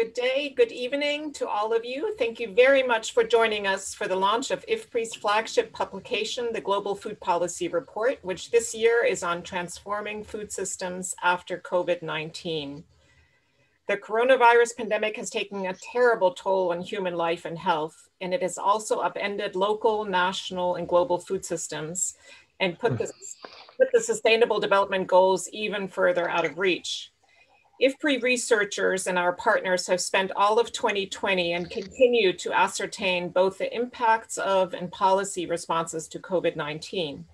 Good day, good evening to all of you. Thank you very much for joining us for the launch of IFPRI's flagship publication, the Global Food Policy Report, which this year is on transforming food systems after COVID-19. The coronavirus pandemic has taken a terrible toll on human life and health, and it has also upended local, national, and global food systems and put the, hmm. put the sustainable development goals even further out of reach. IFPRI researchers and our partners have spent all of 2020 and continue to ascertain both the impacts of and policy responses to COVID-19.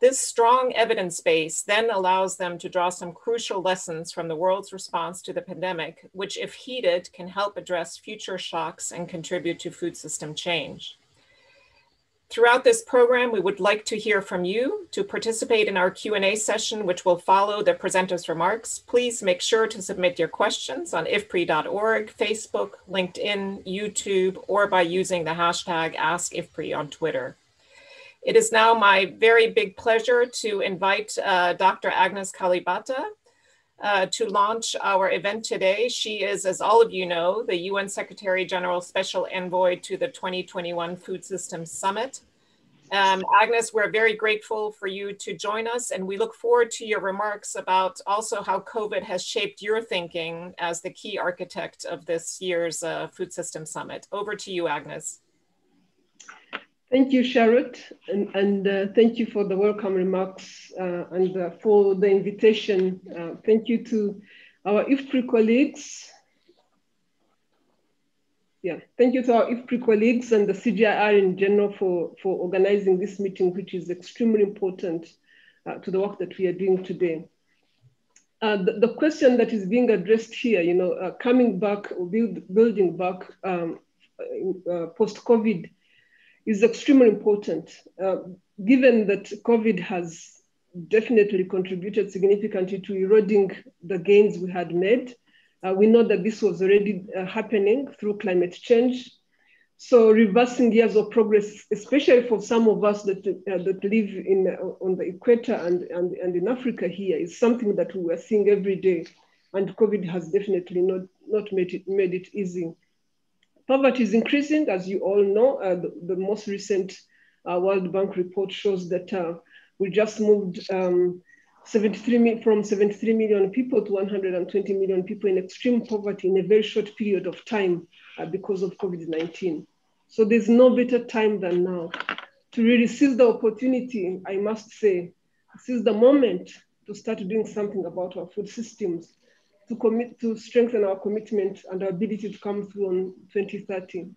This strong evidence base then allows them to draw some crucial lessons from the world's response to the pandemic, which if heeded can help address future shocks and contribute to food system change. Throughout this program, we would like to hear from you. To participate in our Q&A session, which will follow the presenter's remarks, please make sure to submit your questions on ifpri.org, Facebook, LinkedIn, YouTube, or by using the hashtag AskIFPRI on Twitter. It is now my very big pleasure to invite uh, Dr. Agnes Kalibata, uh, to launch our event today. She is, as all of you know, the UN Secretary General Special Envoy to the 2021 Food Systems Summit. Um, Agnes, we're very grateful for you to join us, and we look forward to your remarks about also how COVID has shaped your thinking as the key architect of this year's uh, Food Systems Summit. Over to you, Agnes. Thank you, Charlotte, and, and uh, thank you for the welcome remarks uh, and uh, for the invitation. Uh, thank you to our IFPRI colleagues. Yeah, thank you to our IFPRI colleagues and the CGIAR in general for, for organizing this meeting, which is extremely important uh, to the work that we are doing today. Uh, the, the, question that is being addressed here, you know, coming back build, building back um, post-COVID is extremely important, uh, given that COVID has definitely contributed significantly to eroding the gains we had made. Uh, we know that this was already uh, happening through climate change. So reversing years of progress, especially for some of us that, uh, that live in, uh, on the equator and, and, and in Africa here is something that we are seeing every day. And COVID has definitely not, not made, it, made it easy. Poverty is increasing, as you all know. Uh, the, the, most recent uh, World Bank report shows that uh, we just moved um, 73 from 73 million people to 120 million people in extreme poverty in a very short period of time uh, because of COVID-19. So there's no better time than now to really seize the opportunity, I must say, seize the moment to start doing something about our food systems to commit to strengthen our commitment and our ability to come through on 2030.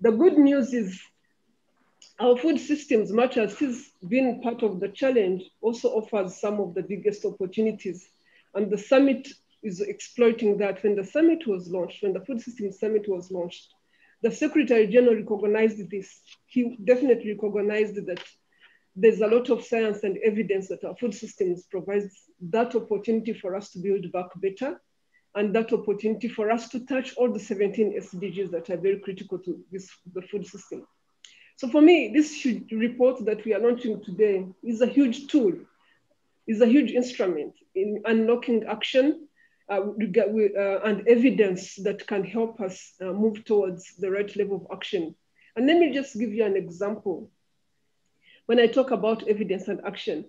The good news is our food systems, much as it's been part of the challenge, also offers some of the biggest opportunities. And the summit is exploiting that. When the summit was launched, when the Food Systems Summit was launched, the Secretary General recognized this. He definitely recognized that there's a lot of science and evidence that our food systems provides that opportunity for us to build back better and that opportunity for us to touch all the 17 SDGs that are very critical to this, the food system. So for me, this report that we are launching today is a huge tool, is a huge instrument in unlocking action uh, uh, and evidence that can help us uh, move towards the right level of action. And let me just give you an example when I talk about evidence and action.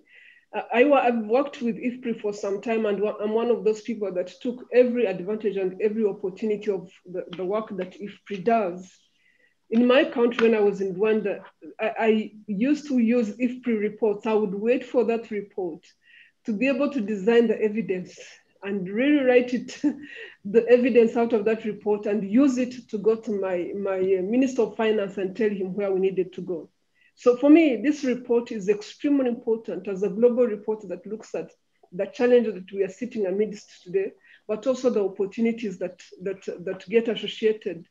I, have worked with IFPRI for some time, and I'm one of those people that took every advantage and every opportunity of the, the work that IFPRI does. In my country, when I was in Rwanda, I, I used to use IFPRI reports. I would wait for that report to be able to design the evidence and really write it, the evidence out of that report and use it to go to my, my uh, Minister of Finance and tell him where we needed to go. So for me, this report is extremely important as a global report that looks at the challenges that we are sitting amidst today, but also the opportunities that, that, that get associated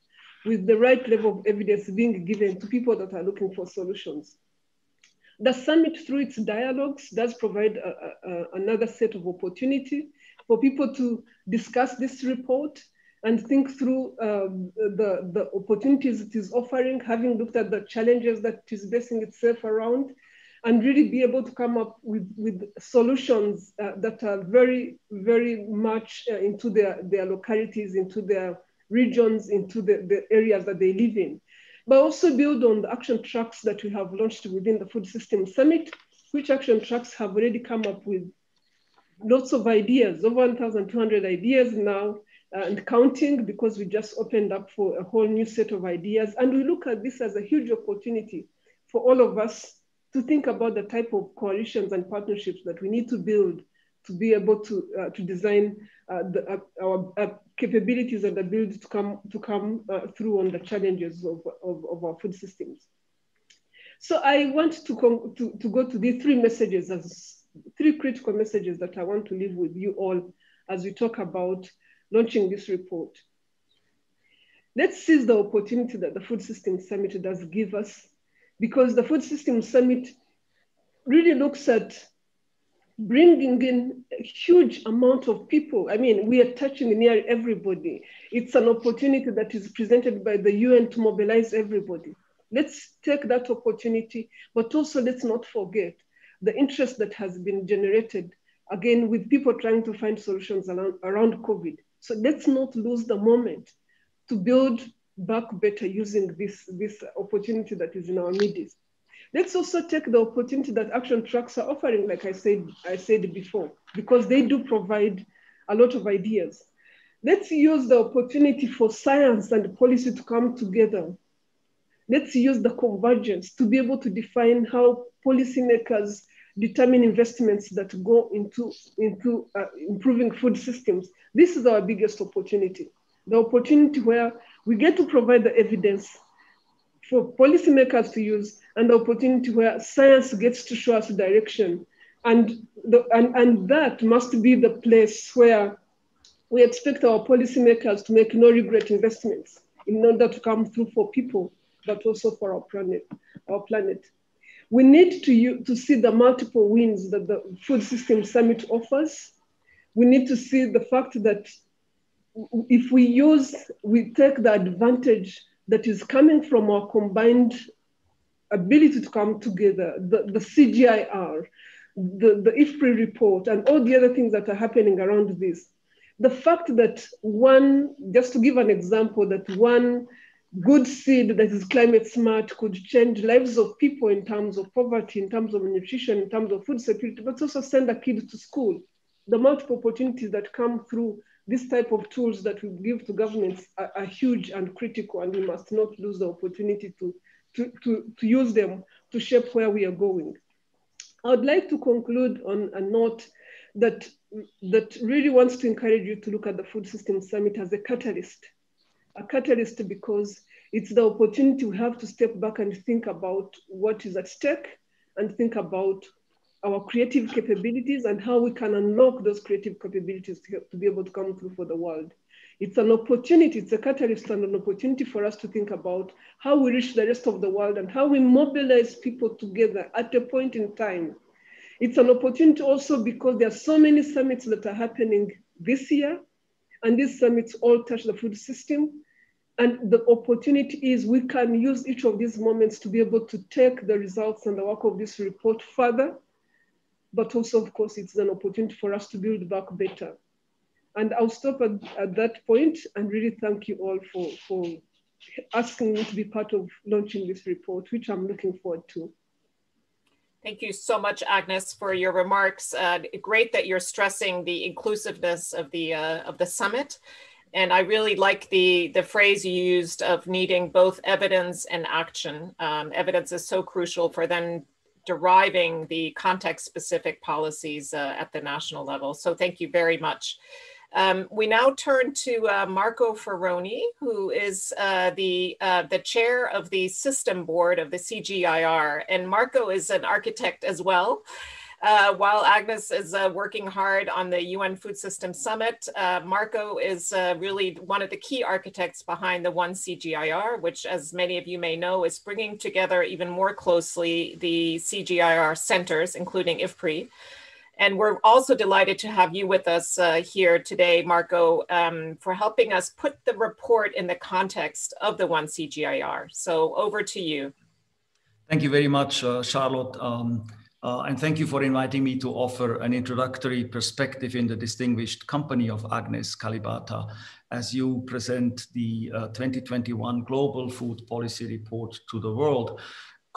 with the right level of evidence being given to people that are looking for solutions. The summit, through its dialogues, does provide a, a, another set of opportunity for people to discuss this report and think through um, the, the opportunities it is offering, having looked at the challenges that it is basing itself around, and really be able to come up with, with solutions uh, that are very, very much uh, into their, their localities, into their regions into the, the areas that they live in. But also build on the action tracks that we have launched within the Food System Summit, which action tracks have already come up with lots of ideas, over 1,200 ideas now, and counting because we just opened up for a whole new set of ideas. And we look at this as a huge opportunity for all of us to think about the type of coalitions and partnerships that we need to build to be able to, uh, to design uh, the, uh, our uh, capabilities and ability to come, to come uh, through on the challenges of, of, of, our food systems. So I want to, to, to go to these three messages as three critical messages that I want to leave with you all as we talk about launching this report. Let's seize the opportunity that the Food System Summit does give us because the Food System Summit really looks at bringing in a huge amount of people. I mean, we are touching near everybody. It's an opportunity that is presented by the UN to mobilize everybody. Let's take that opportunity, but also let's not forget the interest that has been generated, again, with people trying to find solutions around, around COVID. So let's not lose the moment to build back better using this, this opportunity that is in our midst. Let's also take the opportunity that action tracks are offering, like I said, I said before, because they do provide a lot of ideas. Let's use the opportunity for science and policy to come together. Let's use the convergence to be able to define how policymakers determine investments that go into, into uh, improving food systems. This is our biggest opportunity. The opportunity where we get to provide the evidence for policymakers to use and the opportunity where science gets to show us direction. And, the, and, and that must be the place where we expect our policymakers to make no regret investments in order to come through for people, but also for our planet. Our planet. We need to, to see the multiple wins that the Food System Summit offers. We need to see the fact that if we use, we take the advantage that is coming from our combined ability to come together, the, the CGIAR, the, the IFPRI report, and all the other things that are happening around this. The fact that one, just to give an example, that one good seed that is climate smart could change lives of people in terms of poverty, in terms of nutrition, in terms of food security, but also send a kid to school. The multiple opportunities that come through this type of tools that we give to governments are, are, huge and critical, and we must not lose the opportunity to, to, to, to use them to shape where we are going. I would like to conclude on a note that, that really wants to encourage you to look at the Food System Summit as a catalyst a catalyst because it's the opportunity we have to step back and think about what is at stake and think about our creative capabilities and how we can unlock those creative capabilities to, to be able to come through for the world. It's an opportunity, it's a catalyst and an opportunity for us to think about how we reach the rest of the world and how we mobilize people together at a point in time. It's an opportunity also because there are so many summits that are happening this year, and these summits all touch the food system. And the opportunity is we can use each of these moments to be able to take the results and the work of this report further. But also, of course, it's an opportunity for us to build back better. And I'll stop at, at that point and really thank you all for, for asking me to be part of launching this report, which I'm looking forward to. Thank you so much, Agnes, for your remarks. Uh, great that you're stressing the inclusiveness of the uh, of the summit and I really like the, the phrase you used of needing both evidence and action. Um, evidence is so crucial for then deriving the context specific policies uh, at the national level. So thank you very much. Um, we now turn to uh, Marco Ferroni, who is uh, the, uh, the chair of the system board of the CGIAR. And Marco is an architect as well. Uh, while Agnes is uh, working hard on the UN Food System Summit, uh, Marco is uh, really one of the key architects behind the One CGIAR, which, as many of you may know, is bringing together even more closely the CGIAR centers, including IFPRI. And we're also delighted to have you with us uh, here today, Marco, um, for helping us put the report in the context of the One CGIAR. So over to you. Thank you very much, uh, Charlotte. Um, Uh, and thank you for inviting me to offer an introductory perspective in the distinguished company of Agnes Kalibata as you present the uh, 2021 Global Food Policy Report to the world.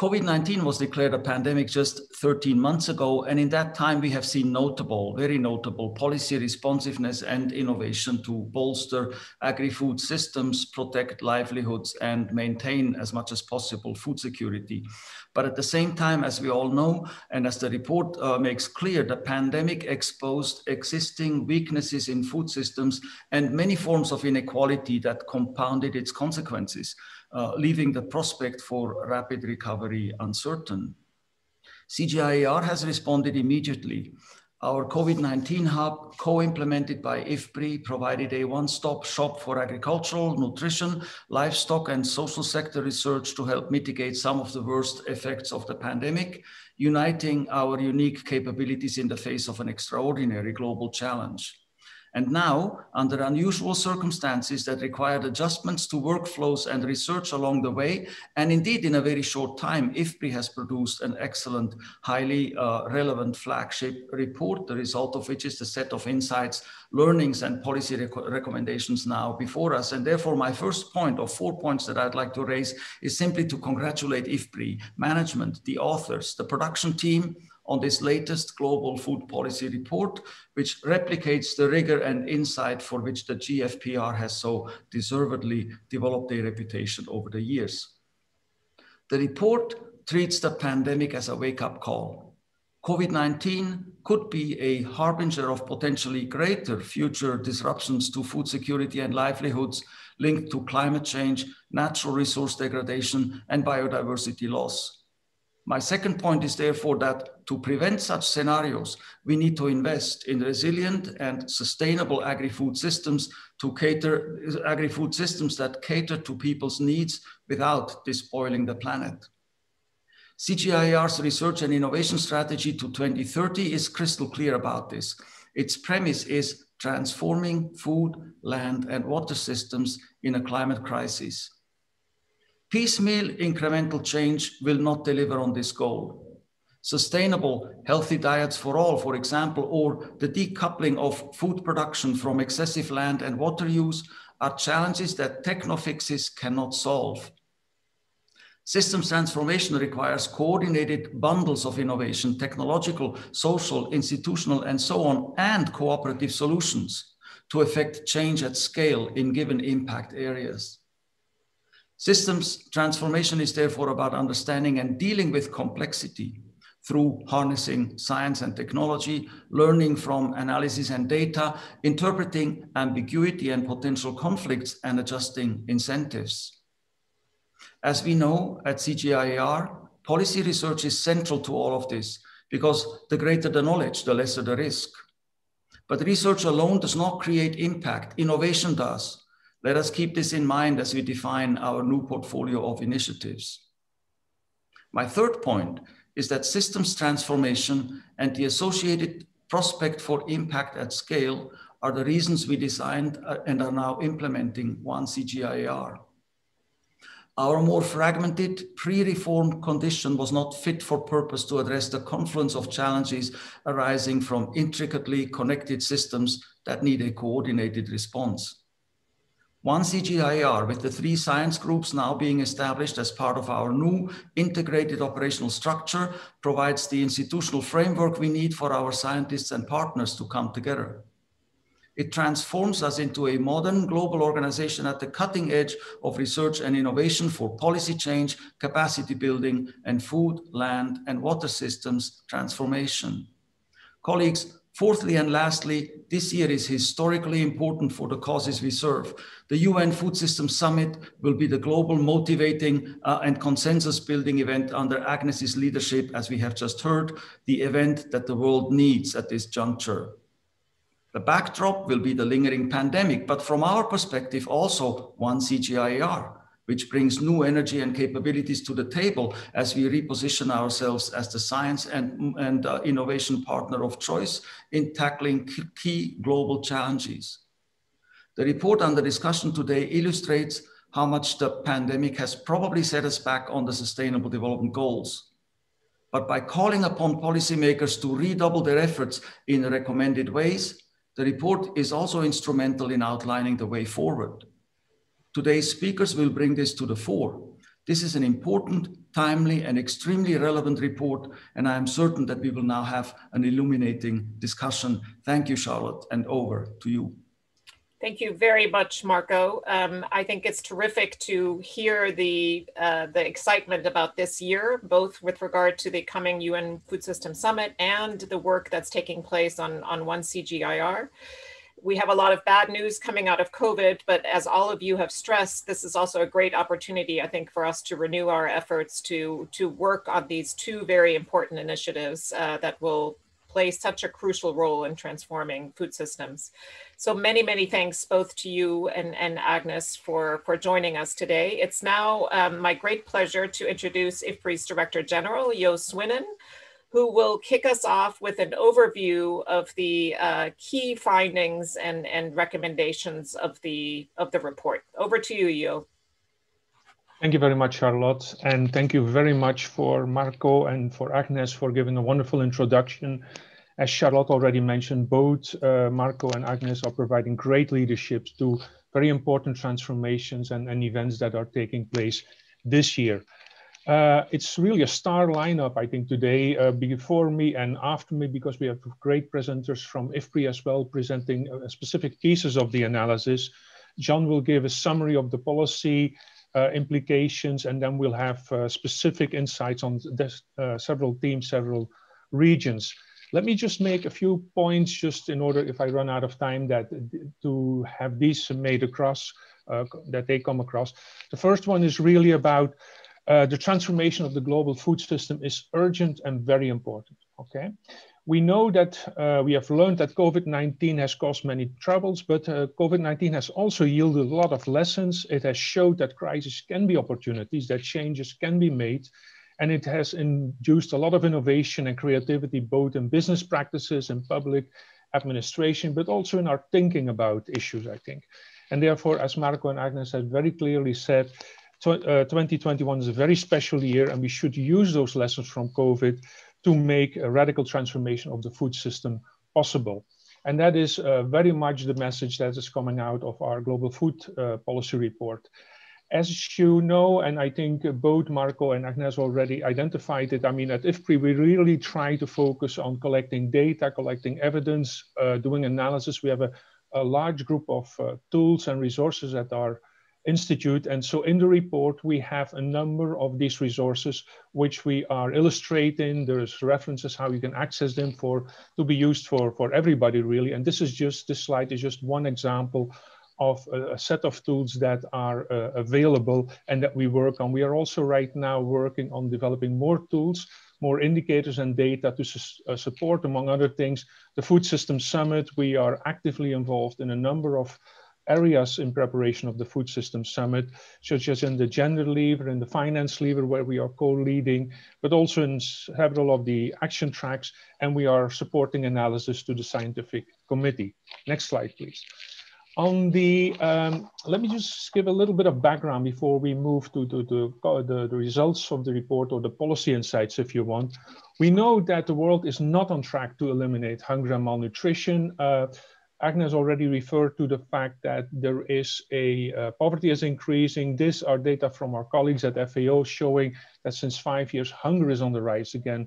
COVID-19 was declared a pandemic just 13 months ago, and in that time we have seen notable, very notable policy responsiveness and innovation to bolster agri-food systems, protect livelihoods, and maintain as much as possible food security. But at the same time, as we all know, and as the report uh, makes clear, the pandemic exposed existing weaknesses in food systems and many forms of inequality that compounded its consequences Uh, leaving the prospect for rapid recovery uncertain. CGIAR has responded immediately. Our COVID-19 hub, co-implemented by IFPRI, provided a one-stop shop for agricultural, nutrition, livestock, and social sector research to help mitigate some of the worst effects of the pandemic, uniting our unique capabilities in the face of an extraordinary global challenge. And now, under unusual circumstances that required adjustments to workflows and research along the way, and indeed in a very short time, IFPRI has produced an excellent, highly uh, relevant flagship report, the result of which is the set of insights, learnings, and policy rec recommendations now before us. And therefore, my first point of four points that I'd like to raise is simply to congratulate IFPRI, management, the authors, the production team, on this latest global food policy report, which replicates the rigor and insight for which the GFPR has so deservedly developed a reputation over the years. The report treats the pandemic as a wake-up call. COVID-19 could be a harbinger of potentially greater future disruptions to food security and livelihoods linked to climate change, natural resource degradation, and biodiversity loss. My second point is therefore that to prevent such scenarios, we need to invest in resilient and sustainable agri-food systems to cater agri-food systems that cater to people's needs without despoiling the planet. CGIAR's research and innovation strategy to 2030 is crystal clear about this. Its premise is transforming food, land, and water systems in a climate crisis. Piecemeal incremental change will not deliver on this goal. Sustainable, healthy diets for all, for example, or the decoupling of food production from excessive land and water use are challenges that technofixes cannot solve. Systems transformation requires coordinated bundles of innovation, technological, social, institutional, and so on, and cooperative solutions to effect change at scale in given impact areas. Systems transformation is therefore about understanding and dealing with complexity through harnessing science and technology, learning from analysis and data, interpreting ambiguity and potential conflicts, and adjusting incentives. As we know at CGIAR, policy research is central to all of this because the greater the knowledge, the lesser the risk. But research alone does not create impact, innovation does. Let us keep this in mind as we define our new portfolio of initiatives. My third point is that systems transformation and the associated prospect for impact at scale are the reasons we designed uh, and are now implementing One CGIAR. Our more fragmented pre-reform condition was not fit for purpose to address the confluence of challenges arising from intricately connected systems that need a coordinated response. One CGIAR with the three science groups now being established as part of our new integrated operational structure provides the institutional framework we need for our scientists and partners to come together. It transforms us into a modern global organization at the cutting edge of research and innovation for policy change, capacity building, and food, land, and water systems transformation. Colleagues, Fourthly and lastly, this year is historically important for the causes we serve. The UN Food Systems Summit will be the global motivating uh, and consensus building event under Agnes's leadership, as we have just heard, the event that the world needs at this juncture. The backdrop will be the lingering pandemic, but from our perspective, also one CGIAR which brings new energy and capabilities to the table as we reposition ourselves as the science and, and uh, innovation partner of choice in tackling key global challenges. The report under discussion today illustrates how much the pandemic has probably set us back on the sustainable development goals. but by calling upon policymakers to redouble their efforts in recommended ways, the report is also instrumental in outlining the way forward. Today's speakers will bring this to the fore. This is an important, timely, and extremely relevant report, and I am certain that we will now have an illuminating discussion. Thank you, Charlotte, and over to you. Thank you very much, Marco. Um, I think it's terrific to hear the, uh, the excitement about this year, both with regard to the coming UN Food System Summit and the work that's taking place on, on 1CGIAR. We have a lot of bad news coming out of COVID, but as all of you have stressed, this is also a great opportunity, I think, for us to renew our efforts to, to work on these two very important initiatives uh, that will play such a crucial role in transforming food systems. So many, many thanks both to you and, and Agnes for, for joining us today. It's now um, my great pleasure to introduce IFPRI's Director General, Jo Swinnen, who will kick us off with an overview of the uh, key findings and, and recommendations of the, of the report. Over to you, Jo. Thank you very much, Charlotte. And thank you very much for Marco and for Agnes for giving a wonderful introduction as Charlotte already mentioned, both uh, Marco and Agnes are providing great leadership to very important transformations and, and events that are taking place this year. Uh, it's really a star lineup, I think, today, uh, before me and after me, because we have great presenters from IFPRI as well, presenting uh, specific pieces of the analysis. John will give a summary of the policy uh, implications, and then we'll have uh, specific insights on this, several themes, several regions. Let me just make a few points just in order, if I run out of time, that to have these made across, uh, that they come across. The first one is really about uh, the transformation of the global food system is urgent and very important, okay? We know that uh, we have learned that COVID-19 has caused many troubles, but uh, COVID-19 has also yielded a lot of lessons. It has showed that crises can be opportunities, that changes can be made, and it has induced a lot of innovation and creativity, both in business practices and public administration, but also in our thinking about issues, I think. And therefore, as Marco and Agnes have very clearly said, 2021 is a very special year, and we should use those lessons from COVID to make a radical transformation of the food system possible. And that is uh, very much the message that is coming out of our global food uh, policy report. As you know, and I think both Marco and Agnes already identified it, I mean, at IFPRI, we really try to focus on collecting data, collecting evidence, uh, doing analysis. We have a, a large group of uh, tools and resources at our institute. And so in the report, we have a number of these resources, which we are illustrating. There's references how you can access them for to be used for, for everybody, really. And this is just, this slide is just one example of a, a set of tools that are uh, available and that we work on. We are also right now working on developing more tools, more indicators and data to su uh, support, among other things, the Food System Summit. We are actively involved in a number of areas in preparation of the Food System Summit, such as in the gender lever, and the finance lever, where we are co-leading, but also in several of the action tracks, and we are supporting analysis to the scientific committee. Next slide, please. On the, um, let me just give a little bit of background before we move to, to, to the, the, results of the report or the policy insights, if you want. We know that the world is not on track to eliminate hunger and malnutrition. Uh, Agnes already referred to the fact that there is a uh, poverty is increasing. This are data from our colleagues at FAO showing that since five years, hunger is on the rise again,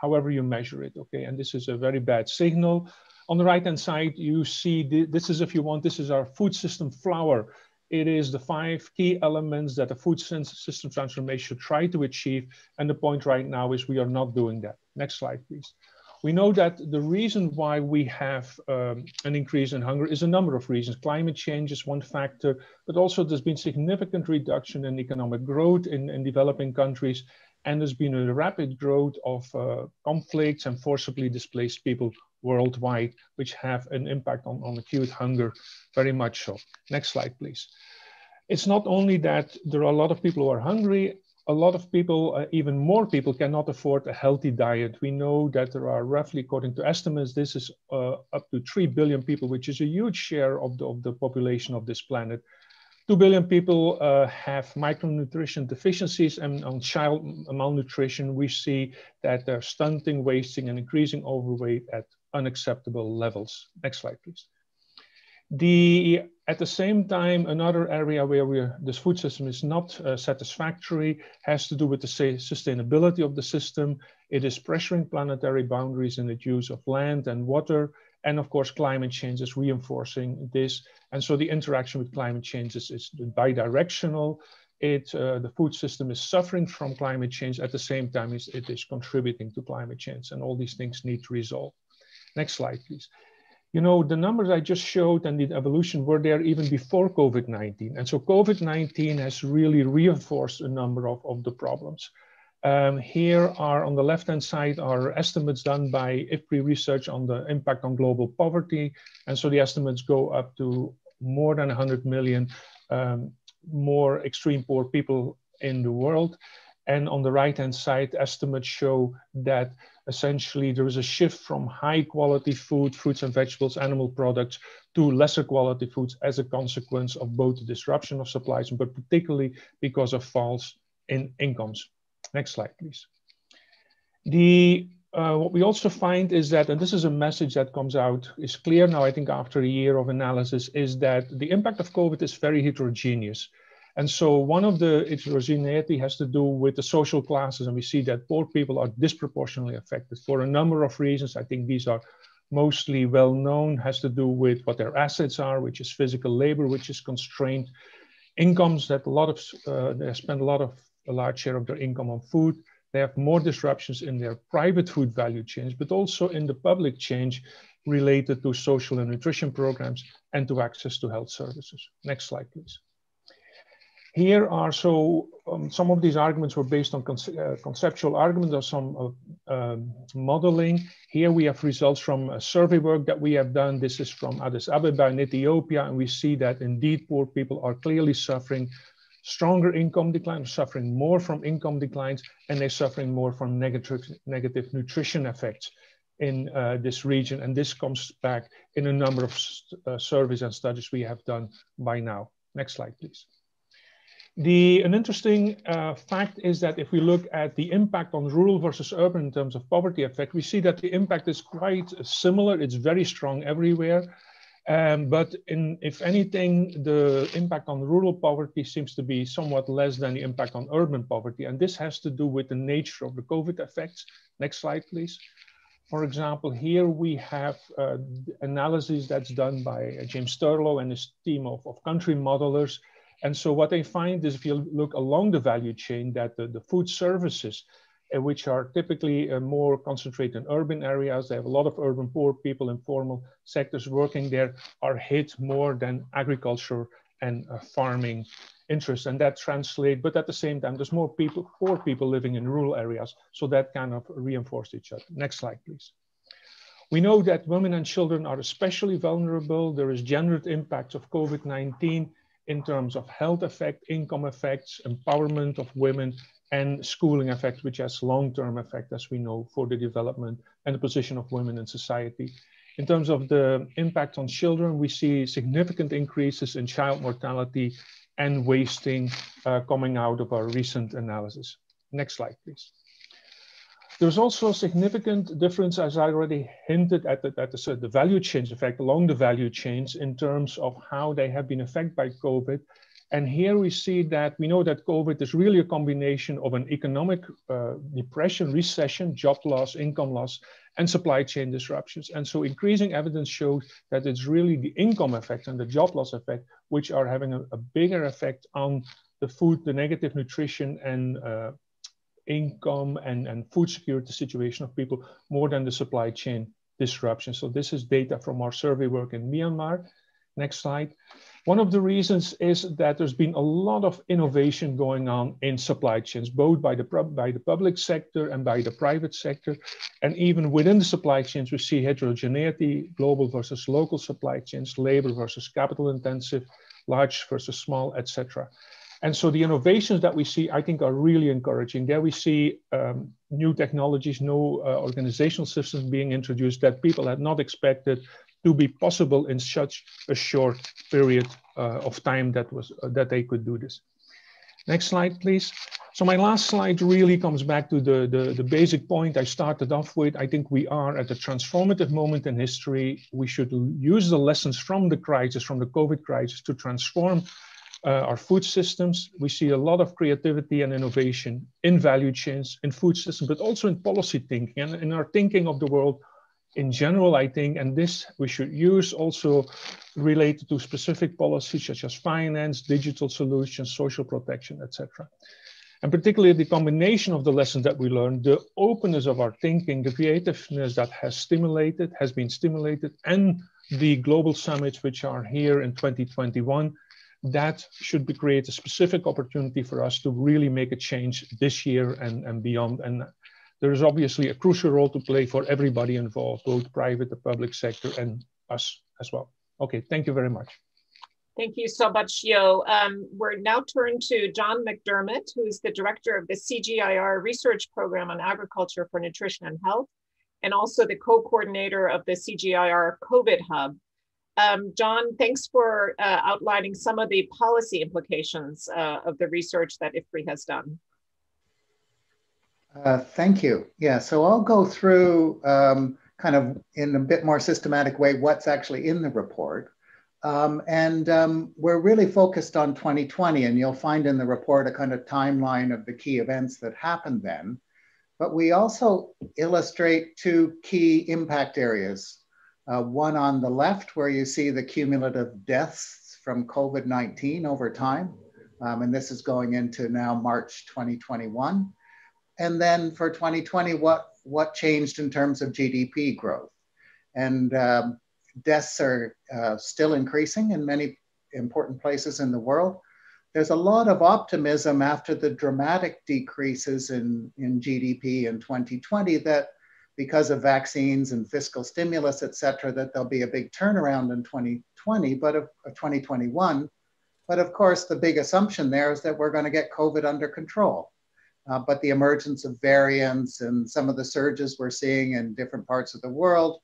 however you measure it, okay? And this is a very bad signal. On the right-hand side, you see, the, this is, if you want, this is our food system flower. It is the five key elements that a food system transformation should try to achieve. And the point right now is we are not doing that. Next slide, please. We know that the reason why we have um, an increase in hunger is a number of reasons. Climate change is one factor, but also there's been significant reduction in economic growth in, in developing countries. And there's been a rapid growth of uh, conflicts and forcibly displaced people worldwide, which have an impact on, on acute hunger, very much so. Next slide, please. It's not only that there are a lot of people who are hungry, a lot of people, uh, even more people, cannot afford a healthy diet. We know that there are roughly, according to estimates, this is uh, up to 3 billion people, which is a huge share of the, of the population of this planet. 2 billion people uh, have micronutrition deficiencies and on child malnutrition, we see that they're stunting, wasting and increasing overweight at unacceptable levels. Next slide, please. The, at the same time, another area where this food system is not uh, satisfactory has to do with the sustainability of the system. It is pressuring planetary boundaries in the use of land and water. And of course, climate change is reinforcing this. And so the interaction with climate change is, is bidirectional. It, uh, the food system is suffering from climate change at the same time as it is contributing to climate change. And all these things need to resolve. Next slide, please you know, the numbers I just showed and the evolution were there even before COVID-19. And so COVID-19 has really reinforced a number of, of the problems. Um, here are on the left-hand side are estimates done by IFPRI research on the impact on global poverty. And so the estimates go up to more than 100 million um, more extreme poor people in the world. And on the right-hand side, estimates show that essentially there is a shift from high quality food, fruits and vegetables, animal products to lesser quality foods as a consequence of both the disruption of supplies, but particularly because of falls in incomes. Next slide, please. The, uh, what we also find is that, and this is a message that comes out, is clear now, I think after a year of analysis, is that the impact of COVID is very heterogeneous. And so one of the heterogeneity has to do with the social classes, and we see that poor people are disproportionately affected for a number of reasons. I think these are mostly well known, has to do with what their assets are, which is physical labor, which is constrained, incomes that a lot of, uh, they spend a lot of, a large share of their income on food. They have more disruptions in their private food value chains, but also in the public change related to social and nutrition programs and to access to health services. Next slide, please. Here are so um, some of these arguments were based on uh, conceptual arguments or some uh, um, modeling. Here we have results from survey work that we have done. This is from Addis Ababa in Ethiopia, and we see that indeed poor people are clearly suffering stronger income decline, suffering more from income declines, and they're suffering more from negative, negative nutrition effects in uh, this region. And this comes back in a number of uh, surveys and studies we have done by now. Next slide, please. The, an interesting uh, fact is that if we look at the impact on rural versus urban in terms of poverty effect, we see that the impact is quite similar. It's very strong everywhere. Um, but in, if anything, the impact on rural poverty seems to be somewhat less than the impact on urban poverty. And this has to do with the nature of the COVID effects. Next slide, please. For example, here we have uh, analysis that's done by James Thurlow and his team of, of country modelers and so what they find is if you look along the value chain that the, the food services, uh, which are typically uh, more concentrated in urban areas, they have a lot of urban poor people, informal sectors working there, are hit more than agriculture and uh, farming interests. And that translates, but at the same time, there's more people, poor people living in rural areas. So that kind of reinforced each other. Next slide, please. We know that women and children are especially vulnerable. There is gendered impacts of COVID-19 in terms of health effect, income effects, empowerment of women, and schooling effect, which has long-term effect, as we know, for the development and the position of women in society. In terms of the impact on children, we see significant increases in child mortality and wasting uh, coming out of our recent analysis. Next slide, please. There's also a significant difference, as I already hinted at, the, at the, the value chains effect along the value chains in terms of how they have been affected by COVID. And here we see that we know that COVID is really a combination of an economic uh, depression, recession, job loss, income loss, and supply chain disruptions. And so increasing evidence shows that it's really the income effect and the job loss effect, which are having a, a bigger effect on the food, the negative nutrition and uh, income and, and food security situation of people more than the supply chain disruption. So this is data from our survey work in Myanmar. Next slide. One of the reasons is that there's been a lot of innovation going on in supply chains, both by the, by the public sector and by the private sector. And even within the supply chains, we see heterogeneity, global versus local supply chains, labor versus capital intensive, large versus small, etc. And so the innovations that we see, I think, are really encouraging. There we see um, new technologies, new uh, organizational systems being introduced that people had not expected to be possible in such a short period uh, of time that was uh, that they could do this. Next slide, please. So my last slide really comes back to the, the, the, basic point I started off with. I think we are at a transformative moment in history. We should use the lessons from the crisis, from the COVID crisis, to transform uh, our food systems. We see a lot of creativity and innovation in value chains, in food systems, but also in policy thinking and in our thinking of the world in general, I think, and this we should use also related to specific policies such as finance, digital solutions, social protection, etc. And particularly the combination of the lessons that we learned, the openness of our thinking, the creativeness that has stimulated, has been stimulated, and the global summits which are here in 2021 that should be create a specific opportunity for us to really make a change this year and, and beyond. And there is obviously a crucial role to play for everybody involved, both private, the public sector, and us as well. Okay, thank you very much. Thank you so much, Jo. Um, we're now turned to John McDermott, who's the director of the CGIAR Research Program on Agriculture for Nutrition and Health, and also the co-coordinator of the CGIAR COVID Hub. Um, John, thanks for uh, outlining some of the policy implications uh, of the research that IFPRI has done. Uh, thank you. Yeah, so I'll go through um, kind of in a bit more systematic way what's actually in the report. Um, and um, we're really focused on 2020, and you'll find in the report a kind of timeline of the key events that happened then. But we also illustrate two key impact areas uh, one on the left, where you see the cumulative deaths from COVID 19 over time. Um, and this is going into now March 2021. And then for 2020, what, what changed in terms of GDP growth? And um, deaths are uh, still increasing in many important places in the world. There's a lot of optimism after the dramatic decreases in, in GDP in 2020 that because of vaccines and fiscal stimulus, et cetera, that there'll be a big turnaround in 2020, but of, of 2021. But of course, the big assumption there is that we're going to get COVID under control. Uh, but the emergence of variants and some of the surges we're seeing in different parts of the world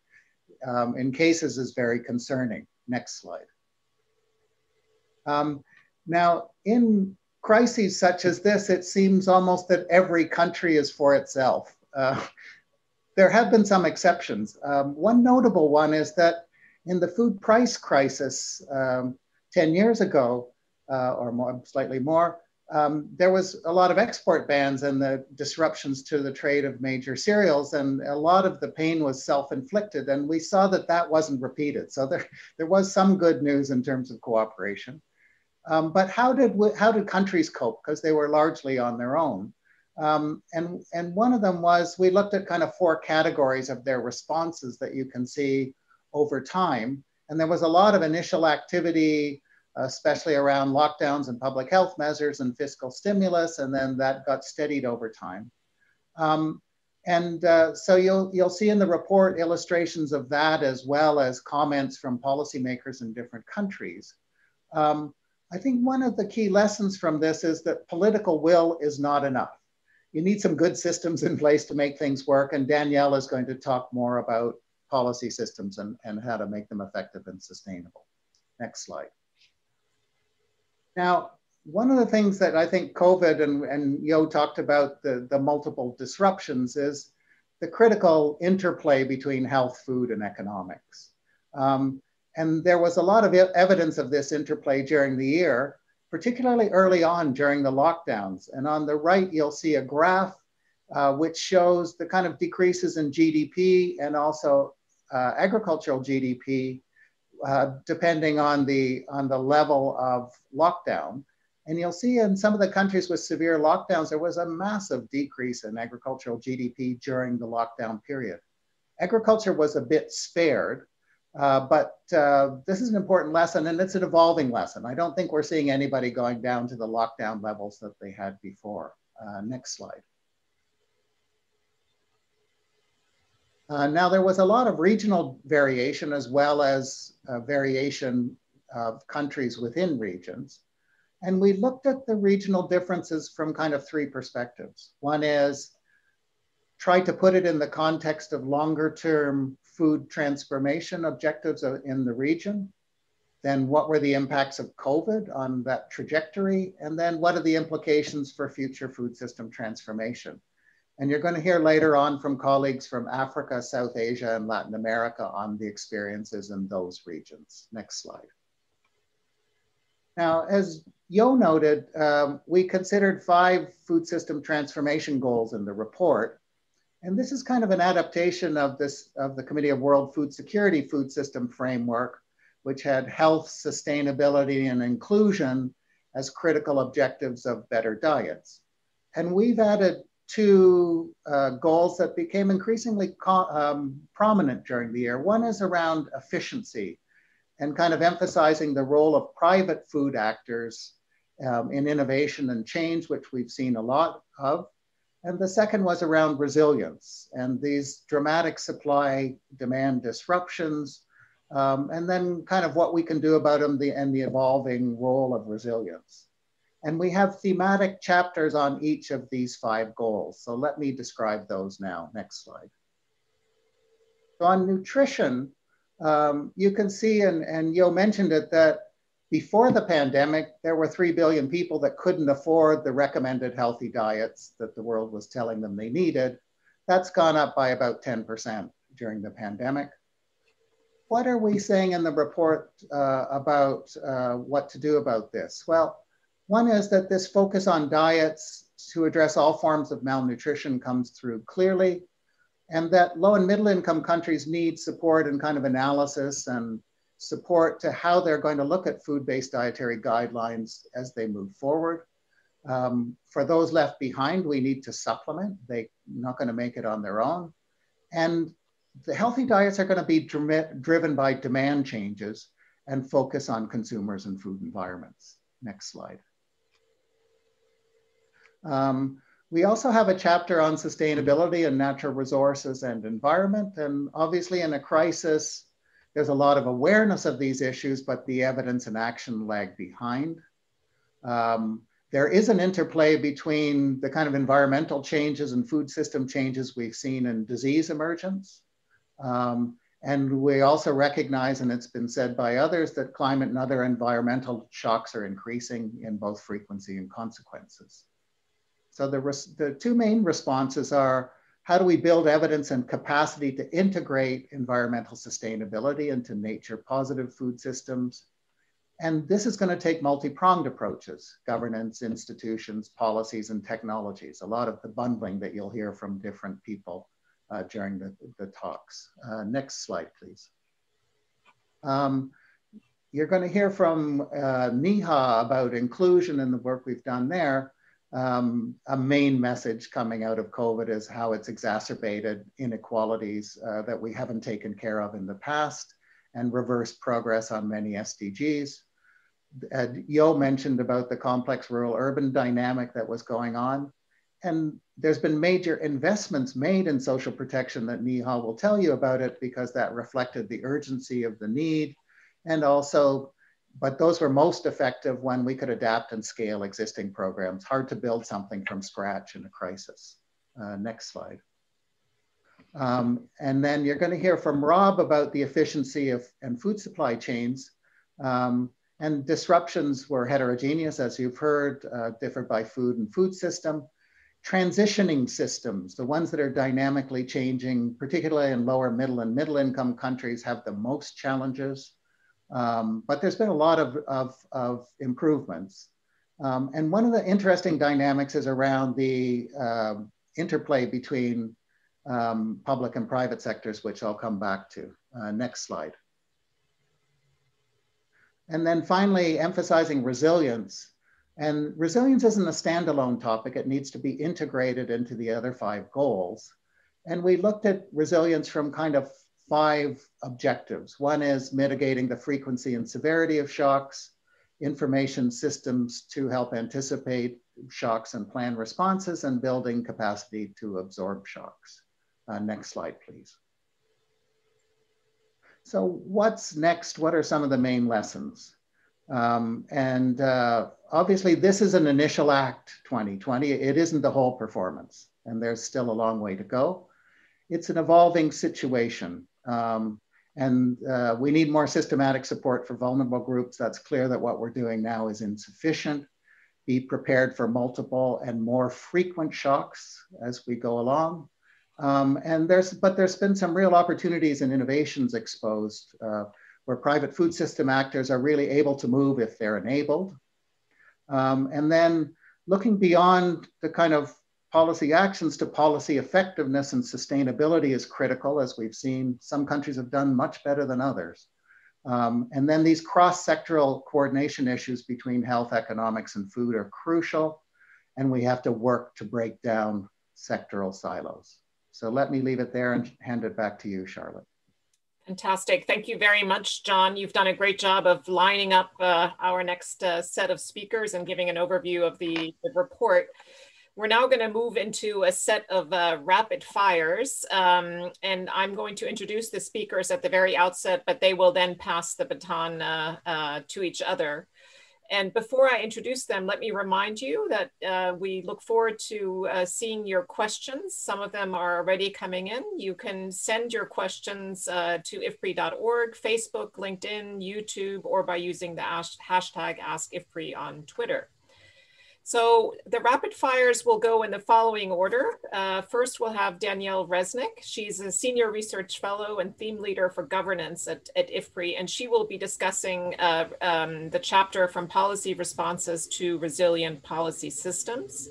um, in cases is very concerning. Next slide. Um, now, in crises such as this, it seems almost that every country is for itself. Uh, there have been some exceptions. Um, one notable one is that in the food price crisis um, 10 years ago, uh, or more, slightly more, um, there was a lot of export bans and the disruptions to the trade of major cereals, and a lot of the pain was self-inflicted, and we saw that that wasn't repeated. So there, there was some good news in terms of cooperation. Um, but how did, we, how did countries cope? Because they were largely on their own. Um, and, and one of them was we looked at kind of four categories of their responses that you can see over time. And there was a lot of initial activity, especially around lockdowns and public health measures and fiscal stimulus, and then that got steadied over time. Um, and uh, so you'll, you'll see in the report illustrations of that as well as comments from policymakers in different countries. Um, I think one of the key lessons from this is that political will is not enough you need some good systems in place to make things work. And Danielle is going to talk more about policy systems and, and how to make them effective and sustainable. Next slide. Now, one of the things that I think COVID and, and Jo talked about the, the multiple disruptions is the critical interplay between health, food, and economics. Um, and there was a lot of evidence of this interplay during the year particularly early on during the lockdowns. And on the right, you'll see a graph uh, which shows the kind of decreases in GDP and also uh, agricultural GDP, uh, depending on the, on the level of lockdown. And you'll see in some of the countries with severe lockdowns, there was a massive decrease in agricultural GDP during the lockdown period. Agriculture was a bit spared, uh, but uh, this is an important lesson and it's an evolving lesson. I don't think we're seeing anybody going down to the lockdown levels that they had before. Uh, next slide. Uh, now there was a lot of regional variation as well as variation of countries within regions. And we looked at the regional differences from kind of three perspectives. One is try to put it in the context of longer term food transformation objectives in the region? Then what were the impacts of COVID on that trajectory? And then what are the implications for future food system transformation? And you're going to hear later on from colleagues from Africa, South Asia, and Latin America on the experiences in those regions. Next slide. Now, as Jo noted, um, we considered five food system transformation goals in the report. And this is kind of an adaptation of this of the Committee of World Food Security food system framework, which had health, sustainability, and inclusion as critical objectives of better diets. And we've added two uh, goals that became increasingly um, prominent during the year. One is around efficiency and kind of emphasizing the role of private food actors um, in innovation and change, which we've seen a lot of. And the second was around resilience and these dramatic supply demand disruptions, um, and then kind of what we can do about them the, and the evolving role of resilience. And we have thematic chapters on each of these five goals. So let me describe those now. Next slide. So on nutrition, um, you can see, and, and Jo mentioned it, that before the pandemic, there were 3 billion people that couldn't afford the recommended healthy diets that the world was telling them they needed. That's gone up by about 10% during the pandemic. What are we saying in the report uh, about uh, what to do about this? Well, one is that this focus on diets to address all forms of malnutrition comes through clearly, and that low and middle income countries need support and kind of analysis and support to how they're going to look at food-based dietary guidelines as they move forward. Um, for those left behind, we need to supplement. They're not going to make it on their own. And the healthy diets are going to be driven by demand changes and focus on consumers and food environments. Next slide. Um, we also have a chapter on sustainability and natural resources and environment. And obviously in a crisis, there's a lot of awareness of these issues, but the evidence and action lag behind. Um, there is an interplay between the kind of environmental changes and food system changes we've seen in disease emergence. Um, and we also recognize, and it's been said by others, that climate and other environmental shocks are increasing in both frequency and consequences. So the, the two main responses are how do we build evidence and capacity to integrate environmental sustainability into nature positive food systems? And this is going to take multi-pronged approaches, governance, institutions, policies, and technologies, a lot of the bundling that you'll hear from different people uh, during the, the talks. Uh, next slide, please. Um, you're going to hear from uh, about inclusion and the work we've done there um, a main message coming out of COVID is how it's exacerbated inequalities uh, that we haven't taken care of in the past and reversed progress on many SDGs. Uh, Jo mentioned about the complex rural urban dynamic that was going on. And there's been major investments made in social protection that Neha will tell you about it because that reflected the urgency of the need and also but those were most effective when we could adapt and scale existing programs. Hard to build something from scratch in a crisis. Uh, next slide. Um, and then you're going to hear from Rob about the efficiency of and food supply chains. Um, and disruptions were heterogeneous, as you've heard, uh, differed by food and food system. Transitioning systems, the ones that are dynamically changing, particularly in lower middle and middle income countries, have the most challenges. Um, but there's been a lot of, of, of improvements. Um, and one of the interesting dynamics is around the uh, interplay between um, public and private sectors, which I'll come back to. Uh, next slide. And then finally, emphasizing resilience. And resilience isn't a standalone topic. It needs to be integrated into the other five goals. And we looked at resilience from kind of five objectives. One is mitigating the frequency and severity of shocks, information systems to help anticipate shocks and plan responses, and building capacity to absorb shocks. Uh, next slide, please. So what's next? What are some of the main lessons? Um, and uh, obviously this is an initial act 2020. It isn't the whole performance and there's still a long way to go. It's an evolving situation Um, and uh, we need more systematic support for vulnerable groups. That's clear that what we're doing now is insufficient. Be prepared for multiple and more frequent shocks as we go along. Um, and there's, but there's been some real opportunities and innovations exposed uh, where private food system actors are really able to move if they're enabled. Um, and then looking beyond the kind of policy actions to policy effectiveness and sustainability is critical, as we've seen. Some countries have done much better than others. Um, and then these cross-sectoral coordination issues between health, economics, and food are crucial. And we have to work to break down sectoral silos. So let me leave it there and hand it back to you, Charlotte. Fantastic. Thank you very much, John. You've done a great job of lining up uh, our next uh, set of speakers and giving an overview of the, the report. We're now going to move into a set of uh, rapid fires, um, and I'm going to introduce the speakers at the very outset, but they will then pass the baton uh, uh, to each other. And before I introduce them, let me remind you that uh, we look forward to uh, seeing your questions. Some of them are already coming in. You can send your questions uh, to ifpri.org, Facebook, LinkedIn, YouTube, or by using the hashtag AskIFPRI on Twitter. So the rapid fires will go in the following order. Uh, first, we'll have Danielle Resnick. She's a senior research fellow and theme leader for governance at, at IFPRI, and she will be discussing uh, um, the chapter from policy responses to resilient policy systems.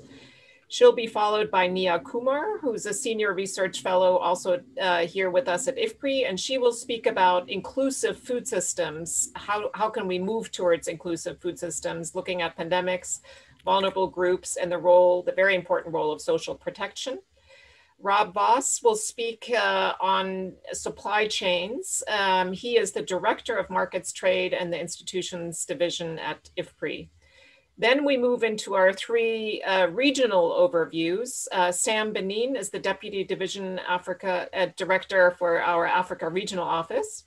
She'll be followed by Neha Kumar, who's a senior research fellow also uh, here with us at IFPRI, and she will speak about inclusive food systems. How, how can we move towards inclusive food systems, looking at pandemics, vulnerable groups, and the role, the very important role of social protection. Rob Vos will speak uh, on supply chains. Um, he is the Director of Markets Trade and the Institutions Division at IFPRI. Then we move into our three uh, regional overviews. Uh, Sam Benin is the Deputy Division Africa uh, Director for our Africa Regional Office,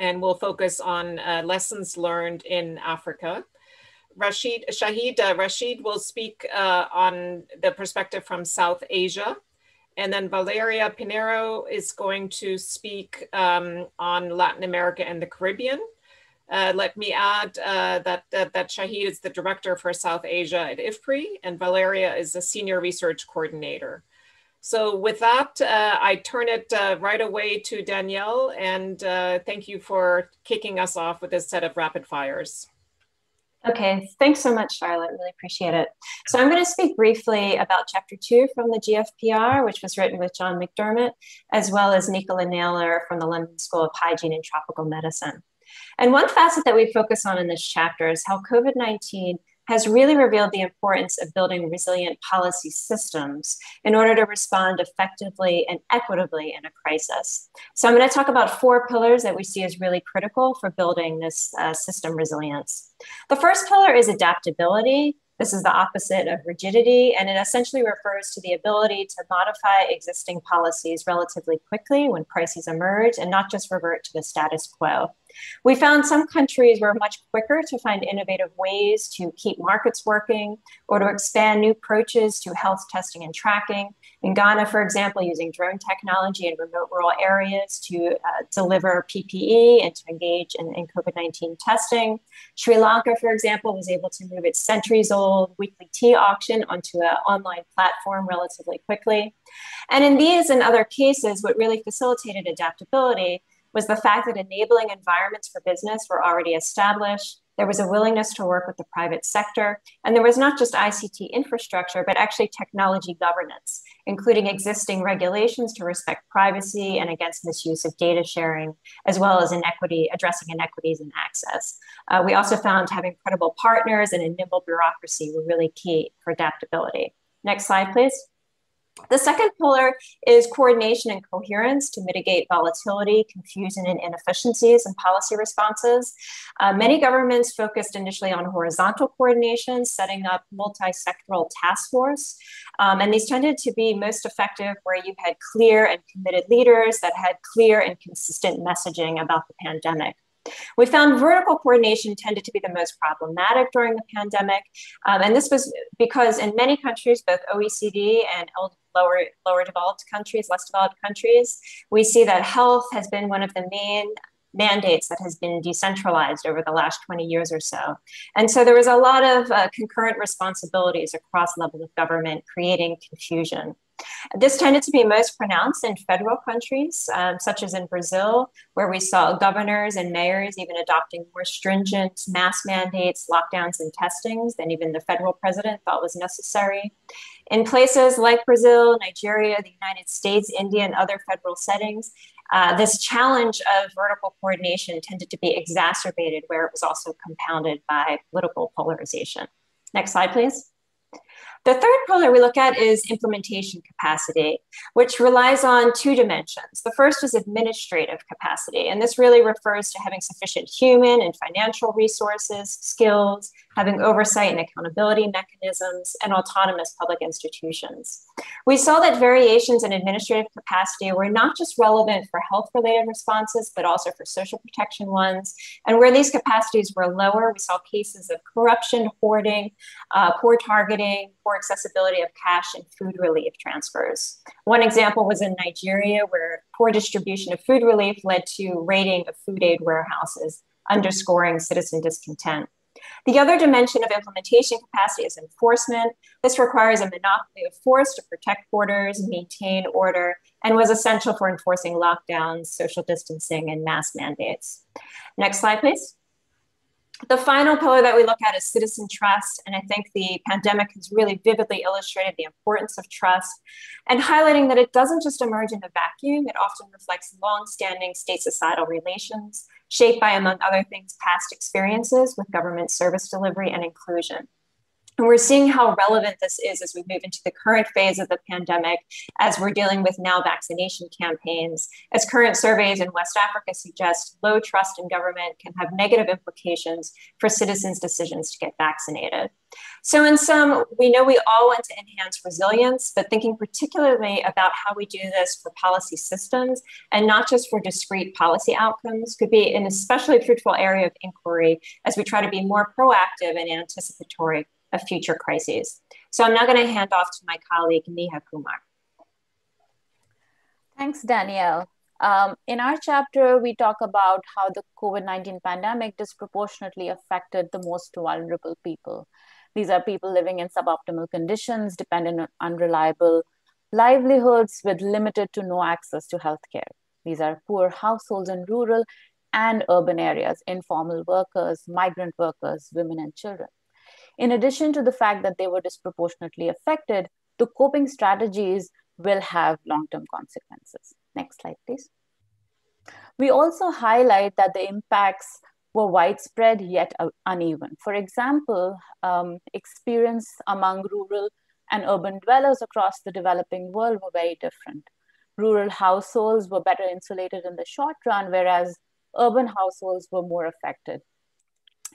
and we'll focus on uh, lessons learned in Africa. Rashid Shahid uh, Rashid will speak uh, on the perspective from South Asia. And then Valeria Piñeiro is going to speak um, on Latin America and the Caribbean. Uh, let me add uh, that, that, that, Shahid is the director for South Asia at IFPRI, and Valeria is a senior research coordinator. So with that, uh, I turn it uh, right away to Danielle, and thank you for kicking us off with this set of rapid fires. Okay, thanks so much, Charlotte. Really appreciate it. So I'm going to speak briefly about chapter two from the GFPR, which was written with John McDermott, as well as Nicola Naylor from the London School of Hygiene and Tropical Medicine. And one facet that we focus on in this chapter is how COVID 19 has really revealed the importance of building resilient policy systems in order to respond effectively and equitably in a crisis. So I'm going to talk about four pillars that we see as really critical for building this uh, system resilience. The first pillar is adaptability. This is the opposite of rigidity, and it essentially refers to the ability to modify existing policies relatively quickly when crises emerge and not just revert to the status quo. We found some countries were much quicker to find innovative ways to keep markets working or to expand new approaches to health testing and tracking. In Ghana, for example, using drone technology in remote rural areas to uh, deliver PPE and to engage in, in COVID 19 testing. Sri Lanka, for example, was able to move its centuries old weekly tea auction onto an online platform relatively quickly. And in these and other cases, what really facilitated adaptability was the fact that enabling environments for business were already established. There was a willingness to work with the private sector. And there was not just ICT infrastructure, but actually technology governance, including existing regulations to respect privacy and against misuse of data sharing, as well as inequity, addressing inequities in access. Uh, we also found having credible partners and a nimble bureaucracy were really key for adaptability. Next slide, please. The second pillar is coordination and coherence to mitigate volatility, confusion, and inefficiencies in policy responses. Uh, many governments focused initially on horizontal coordination, setting up multi-sectoral task force. Um, and these tended to be most effective where you had clear and committed leaders that had clear and consistent messaging about the pandemic. We found vertical coordination tended to be the most problematic during the pandemic. Um, and this was because in many countries, both OECD and lower, lower developed countries, less developed countries, we see that health has been one of the main mandates that has been decentralized over the last 20 years or so. And so there was a lot of uh, concurrent responsibilities across levels of government, creating confusion. This tended to be most pronounced in federal countries, um, such as in Brazil, where we saw governors and mayors even adopting more stringent mask mandates, lockdowns, and testings than even the federal president thought was necessary. In places like Brazil, Nigeria, the United States, India, and other federal settings, uh, this challenge of vertical coordination tended to be exacerbated where it was also compounded by political polarization. Next slide, please. The third pillar we look at is implementation capacity, which relies on two dimensions. The first is administrative capacity, and this really refers to having sufficient human and financial resources, skills, having oversight and accountability mechanisms, and autonomous public institutions. We saw that variations in administrative capacity were not just relevant for health related responses, but also for social protection ones. And where these capacities were lower, we saw cases of corruption, hoarding, uh, poor targeting, poor accessibility of cash and food relief transfers. One example was in Nigeria, where poor distribution of food relief led to raiding of food aid warehouses, underscoring citizen discontent. The other dimension of implementation capacity is enforcement. This requires a monopoly of force to protect borders, maintain order, and was essential for enforcing lockdowns, social distancing, and mask mandates. Next slide, please. The final pillar that we look at is citizen trust. And I think the pandemic has really vividly illustrated the importance of trust and highlighting that it doesn't just emerge in a vacuum, it often reflects long-standing state societal relations shaped by, among other things, past experiences with government service delivery and inclusion. And we're seeing how relevant this is as we move into the current phase of the pandemic, as we're dealing with now vaccination campaigns. As current surveys in West Africa suggest, low trust in government can have negative implications for citizens' decisions to get vaccinated. So, in sum, we know we all want to enhance resilience, but thinking particularly about how we do this for policy systems and not just for discrete policy outcomes could be an especially fruitful area of inquiry as we try to be more proactive and anticipatory of future crises. So I'm now going to hand off to my colleague, Neha Kumar. Thanks, Danielle. Um, in our chapter, we talk about how the COVID 19 pandemic disproportionately affected the most vulnerable people. These are people living in suboptimal conditions, dependent on unreliable livelihoods with limited to no access to healthcare. These are poor households in rural and urban areas, informal workers, migrant workers, women, and children. In addition to the fact that they were disproportionately affected, the coping strategies will have long term consequences. Next slide, please. We also highlight that the impacts were widespread yet uneven. For example, um, experience among rural and urban dwellers across the developing world were very different. Rural households were better insulated in the short run, whereas urban households were more affected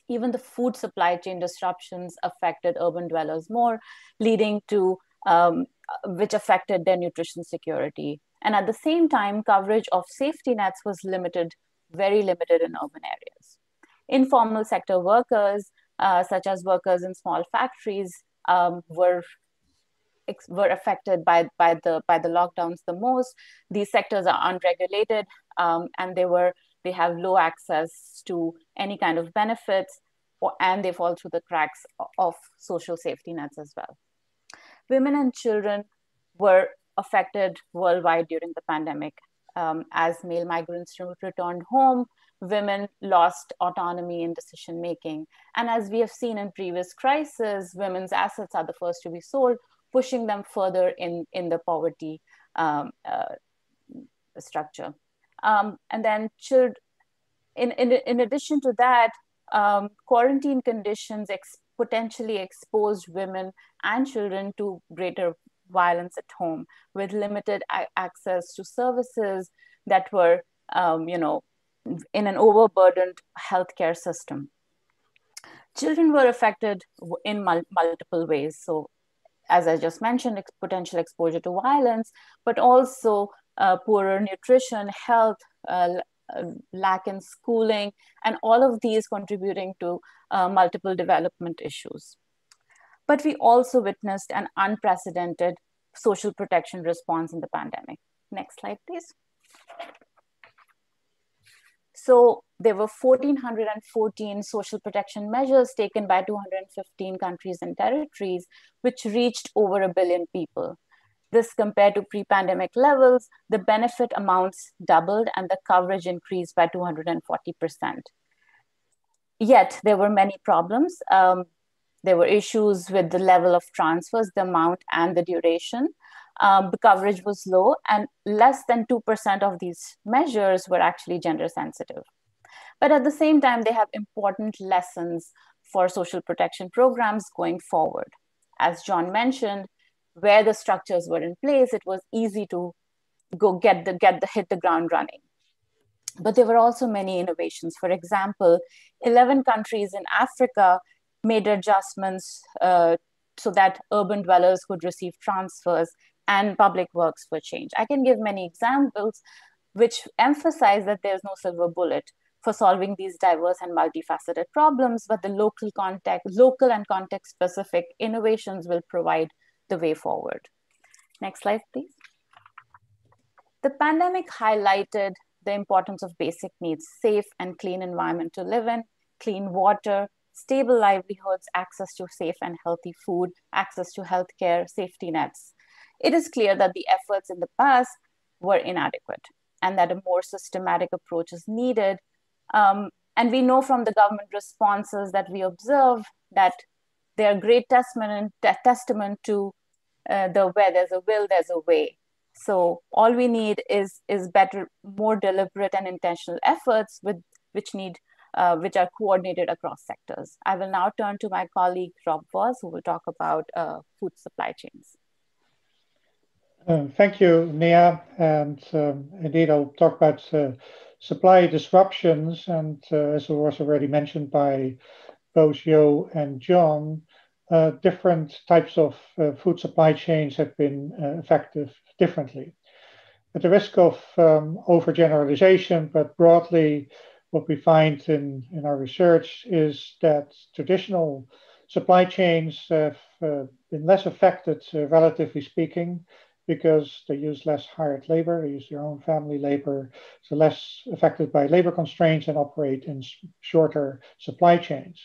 even the food supply chain disruptions affected urban dwellers more, leading to um, which affected their nutrition security. And at the same time, coverage of safety nets was limited, very limited in urban areas. Informal sector workers, uh, such as workers in small factories, um, were were affected by, by the by the lockdowns the most. These sectors are unregulated, um, and they were they have low access to any kind of benefits, or, and they fall through the cracks of social safety nets as well. Women and children were affected worldwide during the pandemic. Um, as male migrants returned home, women lost autonomy in decision making. And as we have seen in previous crises, women's assets are the first to be sold, pushing them further in, in the poverty um, uh, structure. Um, and then children, in, in, in addition to that, um, quarantine conditions ex- potentially exposed women and children to greater violence at home with limited a- access to services that were, um, you know, in an overburdened healthcare system. Children were affected in mul- multiple ways. So, as I just mentioned, ex- potential exposure to violence, but also uh, poorer nutrition, health, uh, uh, lack in schooling, and all of these contributing to uh, multiple development issues. But we also witnessed an unprecedented social protection response in the pandemic. Next slide, please. So there were 1,414 social protection measures taken by 215 countries and territories, which reached over a billion people. This compared to pre-pandemic levels, the benefit amounts doubled and the coverage increased by 240%. Yet there were many problems. Um, there were issues with the level of transfers, the amount and the duration. Um, the coverage was low and less than 2% of these measures were actually gender sensitive. But at the same time, they have important lessons for social protection programs going forward. As John mentioned, where the structures were in place, it was easy to go get the get the hit the ground running. But there were also many innovations. For example, 11 countries in Africa made adjustments uh, so that urban dwellers could receive transfers and public works were changed. I can give many examples which emphasize that there's no silver bullet for solving these diverse and multifaceted problems, but the local context, local and context specific innovations will provide the way forward. Next slide, please. The pandemic highlighted the importance of basic needs, safe and clean environment to live in, clean water, stable livelihoods, access to safe and healthy food, access to healthcare, safety nets. It is clear that the efforts in the past were inadequate and that a more systematic approach is needed. Um, and we know from the government responses that we observe that they are great testament, testament to uh, the where there's a will, there's a way. So all we need is is better, more deliberate and intentional efforts with which need uh, which are coordinated across sectors. I will now turn to my colleague Rob Vos, who will talk about uh, food supply chains. Uh, thank you, Neha. And um, indeed, I'll talk about uh, supply disruptions. And uh, as was already mentioned by both Jo and John, uh, different types of uh, food supply chains have been uh, effective differently. At the risk of um, overgeneralization, but broadly, what we find in, in our research is that traditional supply chains have uh, been less affected, uh, relatively speaking, because they use less hired labor, they use their own family labor, so less affected by labor constraints and operate in shorter supply chains.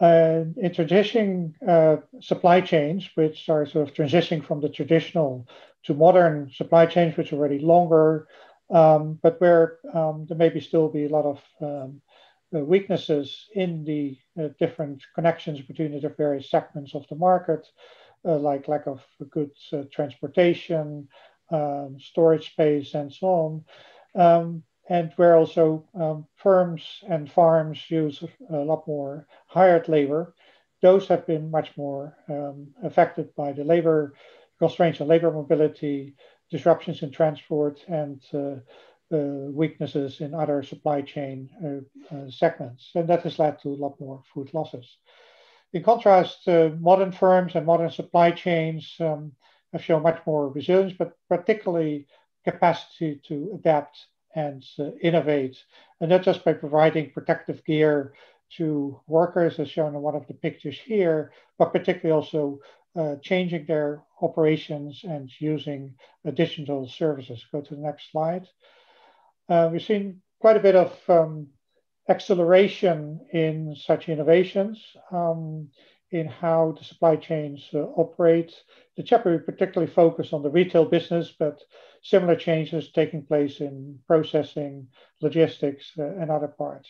Introducing uh, supply chains, which are sort of transitioning from the traditional to modern supply chains, which are already longer, um, but where um, there maybe still be a lot of um, uh, weaknesses in the uh, different connections between the various segments of the market, uh, like lack of good uh, transportation, um, storage space, and so on. And where also um, firms and farms use a lot more hired labor, those have been much more um, affected by the labor constraints on labor mobility, disruptions in transport, and uh, uh, weaknesses in other supply chain uh, uh, segments. And that has led to a lot more food losses. In contrast, uh, modern firms and modern supply chains um, have shown much more resilience, but particularly capacity to adapt and uh, innovate, and not just by providing protective gear to workers, as shown in one of the pictures here, but particularly also uh, changing their operations and using additional services. Go to the next slide. Uh, we've seen quite a bit of um, acceleration in such innovations um, in how the supply chains uh, operate. The chapter particularly focused on the retail business, but similar changes taking place in processing, logistics, uh, and other parts.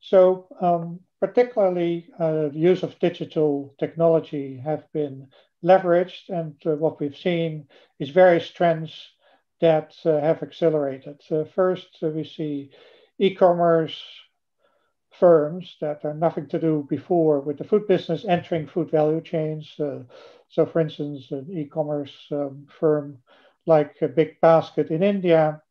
So um, particularly uh, the use of digital technology have been leveraged and uh, what we've seen is various trends that uh, have accelerated. first, uh, we see e-commerce firms that are nothing to do before with the food business entering food value chains. Uh, so for instance, an e-commerce um, firm like a Big Basket in India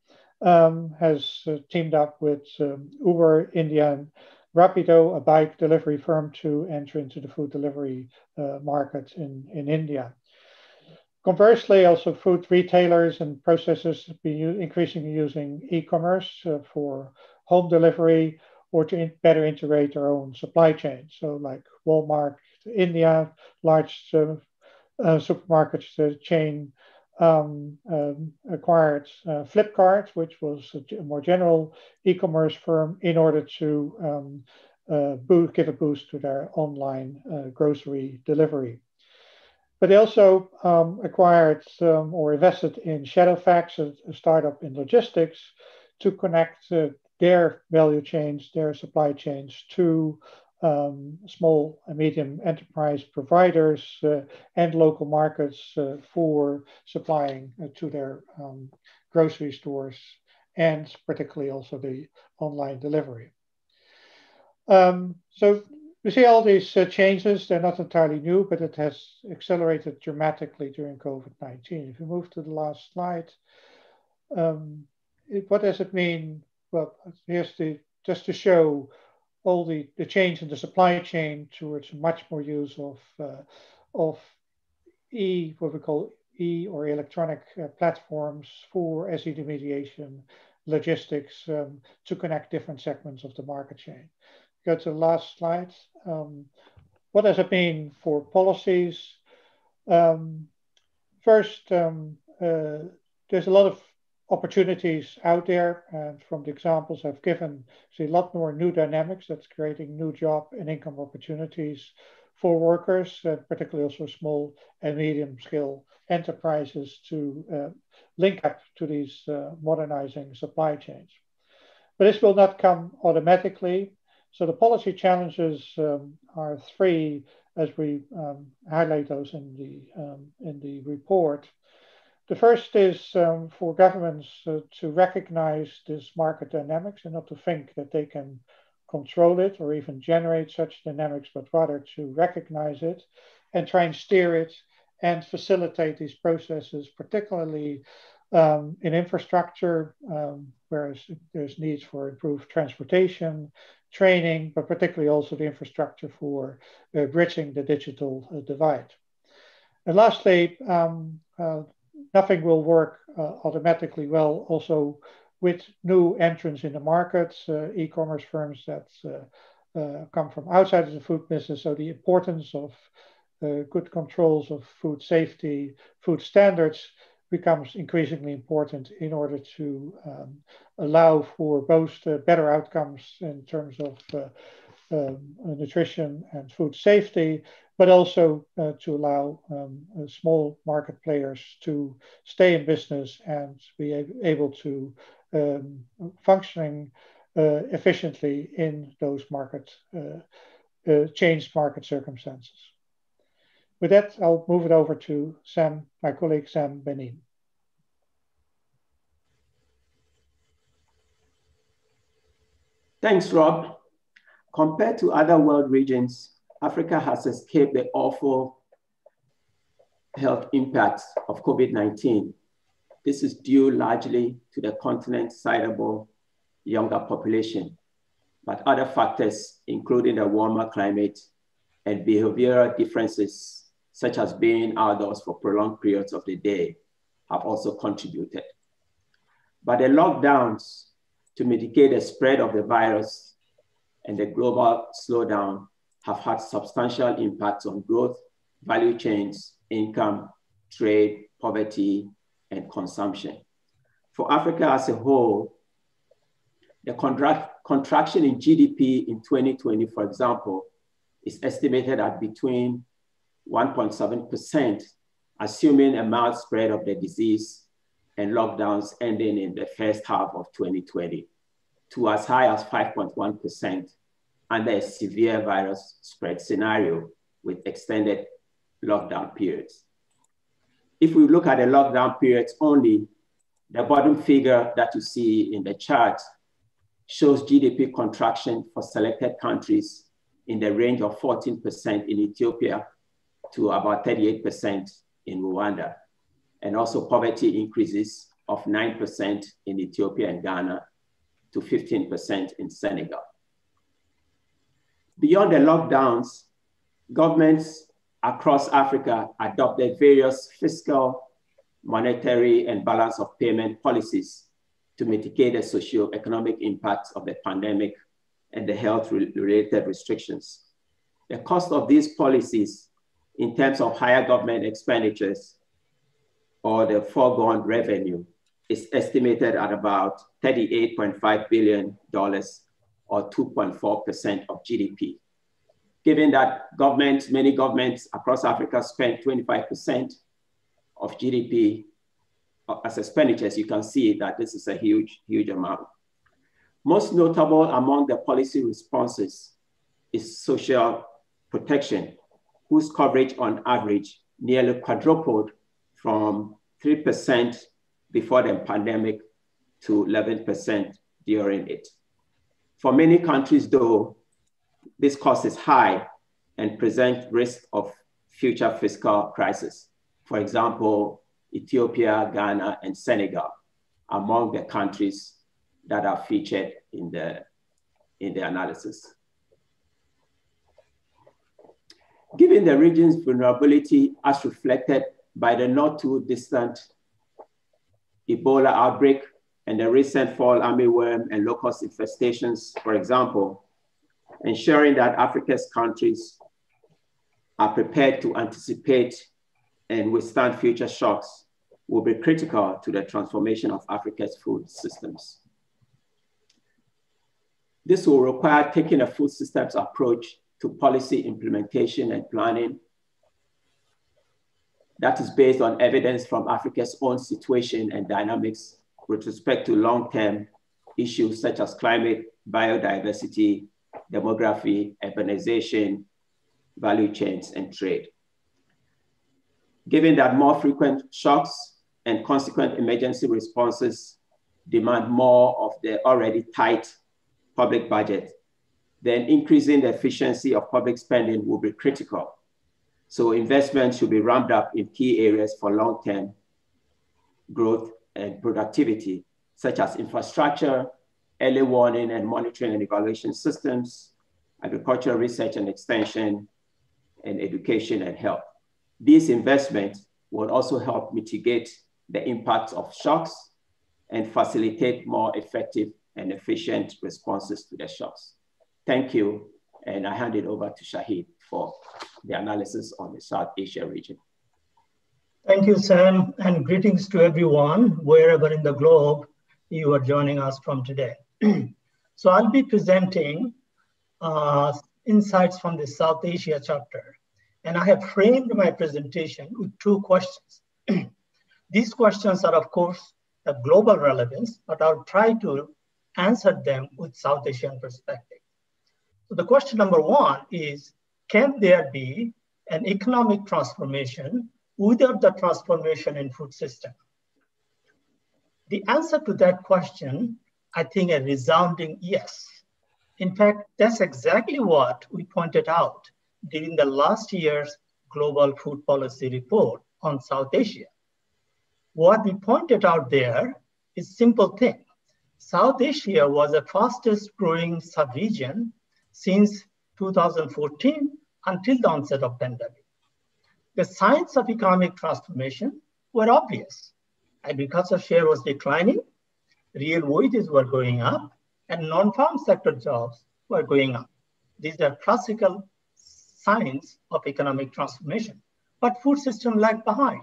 um, has uh, teamed up with um, Uber India and Rapido, a bike delivery firm, to enter into the food delivery uh, market in, in India. conversely, also food retailers and processors be increasingly using e-commerce uh, for home delivery or to better integrate their own supply chain. So like Walmart, India, large uh, uh, supermarkets chain um, um, acquired uh, Flipkart, which was a more general e-commerce firm, in order to um, uh, boost, give a boost to their online uh, grocery delivery. But they also um, acquired um, or invested in Shadowfax, a, a, startup in logistics, to connect uh, their value chains, their supply chains to um, small and medium enterprise providers uh, and local markets uh, for supplying uh, to their um, grocery stores and particularly also the online delivery. Um, so we see all these uh, changes. They're not entirely new, but it has accelerated dramatically during COVID-19. If we move to the last slide, um, it, what does it mean? Well, here's the just to show all the, the change in the supply chain towards much more use of, uh, of E, what we call E or electronic uh, platforms for SED mediation, logistics um, to connect different segments of the market chain. Go to the last slide. Um, what does it mean for policies? Um, first, um, uh, there's a lot of opportunities out there. And from the examples I've given, see a lot more new dynamics that's creating new job and income opportunities for workers, uh, particularly also small and medium scale enterprises to uh, link up to these uh, modernizing supply chains. But this will not come automatically. So the policy challenges um, are three, as we um, highlight those in the um, in the report. The first is um, for governments uh, to recognize this market dynamics and not to think that they can control it or even generate such dynamics, but rather to recognize it and try and steer it and facilitate these processes, particularly um, in infrastructure, um, there's needs for improved transportation, training, but particularly also the infrastructure for uh, bridging the digital uh, divide. And lastly, um, uh, nothing will work uh, automatically well also with new entrants in the market, uh, e-commerce firms that uh, come from outside of the food business. So the importance of good controls of food safety, food standards becomes increasingly important in order to um, allow for both uh, better outcomes in terms of uh, um, nutrition and food safety, but also uh, to allow um, uh, small market players to stay in business and be able to um, functioning uh, efficiently in those market uh, uh, changed market circumstances. With that, I'll move it over to Sam, my colleague Sam Benin. Thanks, Rob. Compared to other world regions, Africa has escaped the awful health impacts of COVID-19. This is due largely to the continent's sizable younger population, but other factors, including the warmer climate and behavioral differences, such as being outdoors for prolonged periods of the day, have also contributed. But the lockdowns to mitigate the spread of the virus and the global slowdown have had substantial impacts on growth, value chains, income, trade, poverty, and consumption. For Africa as a whole, the contract, contraction in GDP in 2020, for example, is estimated at between 1.7%, assuming a mild spread of the disease and lockdowns ending in the first half of 2020, to as high as 5.1% under a severe virus spread scenario with extended lockdown periods. If we look at the lockdown periods only, the bottom figure that you see in the chart shows GDP contraction for selected countries in the range of 14% in Ethiopia to about 38% in Rwanda, and also poverty increases of 9% in Ethiopia and Ghana to 15% in Senegal. Beyond the lockdowns, governments across Africa adopted various fiscal, monetary, and balance of payment policies to mitigate the socio-economic impacts of the pandemic and the health-related restrictions. The cost of these policies in terms of higher government expenditures or the foregone revenue is estimated at about $38.5 billion or 2.4% of GDP. Given that governments, many governments across Africa spend 25% of GDP uh, as expenditures, you can see that this is a huge, huge amount. Most notable among the policy responses is social protection, whose coverage on average nearly quadrupled from 3% before the pandemic to 11% during it. For many countries, though, this cost is high and present risk of future fiscal crisis. For example, Ethiopia, Ghana, and Senegal among the countries that are featured in the, in the analysis. Given the region's vulnerability as reflected by the not too distant Ebola outbreak and the recent fall armyworm and locust infestations, for example, ensuring that Africa's countries are prepared to anticipate and withstand future shocks will be critical to the transformation of Africa's food systems. This will require taking a food systems approach to policy implementation and planning that is based on evidence from Africa's own situation and dynamics with respect to long-term issues such as climate, biodiversity, demography, urbanization, value chains, and trade. Given that more frequent shocks and consequent emergency responses demand more of the already tight public budget, then increasing the efficiency of public spending will be critical. So investment should be ramped up in key areas for long-term growth and productivity, such as infrastructure, early warning and monitoring and evaluation systems, agricultural research and extension, and education and health. These investments will also help mitigate the impacts of shocks and facilitate more effective and efficient responses to the shocks. Thank you, and I hand it over to Shahid for the analysis on the South Asia region. Thank you, Sam, and greetings to everyone, wherever in the globe you are joining us from today. so I'll be presenting uh, insights from the South Asia chapter. And I have framed my presentation with two questions. These questions are, of course, of global relevance, but I'll try to answer them with South Asian perspective. So the question number one is, can there be an economic transformation without the transformation in food system? The answer to that question I think a resounding yes. In fact, that's exactly what we pointed out during the last year's Global Food Policy Report on South Asia. What we pointed out there is simple thing. South Asia was the fastest growing sub-region since 2014 until the onset of pandemic. The signs of economic transformation were obvious. Agriculture share was declining, real wages were going up and non-farm sector jobs were going up. These are classical signs of economic transformation. But food system lagged behind.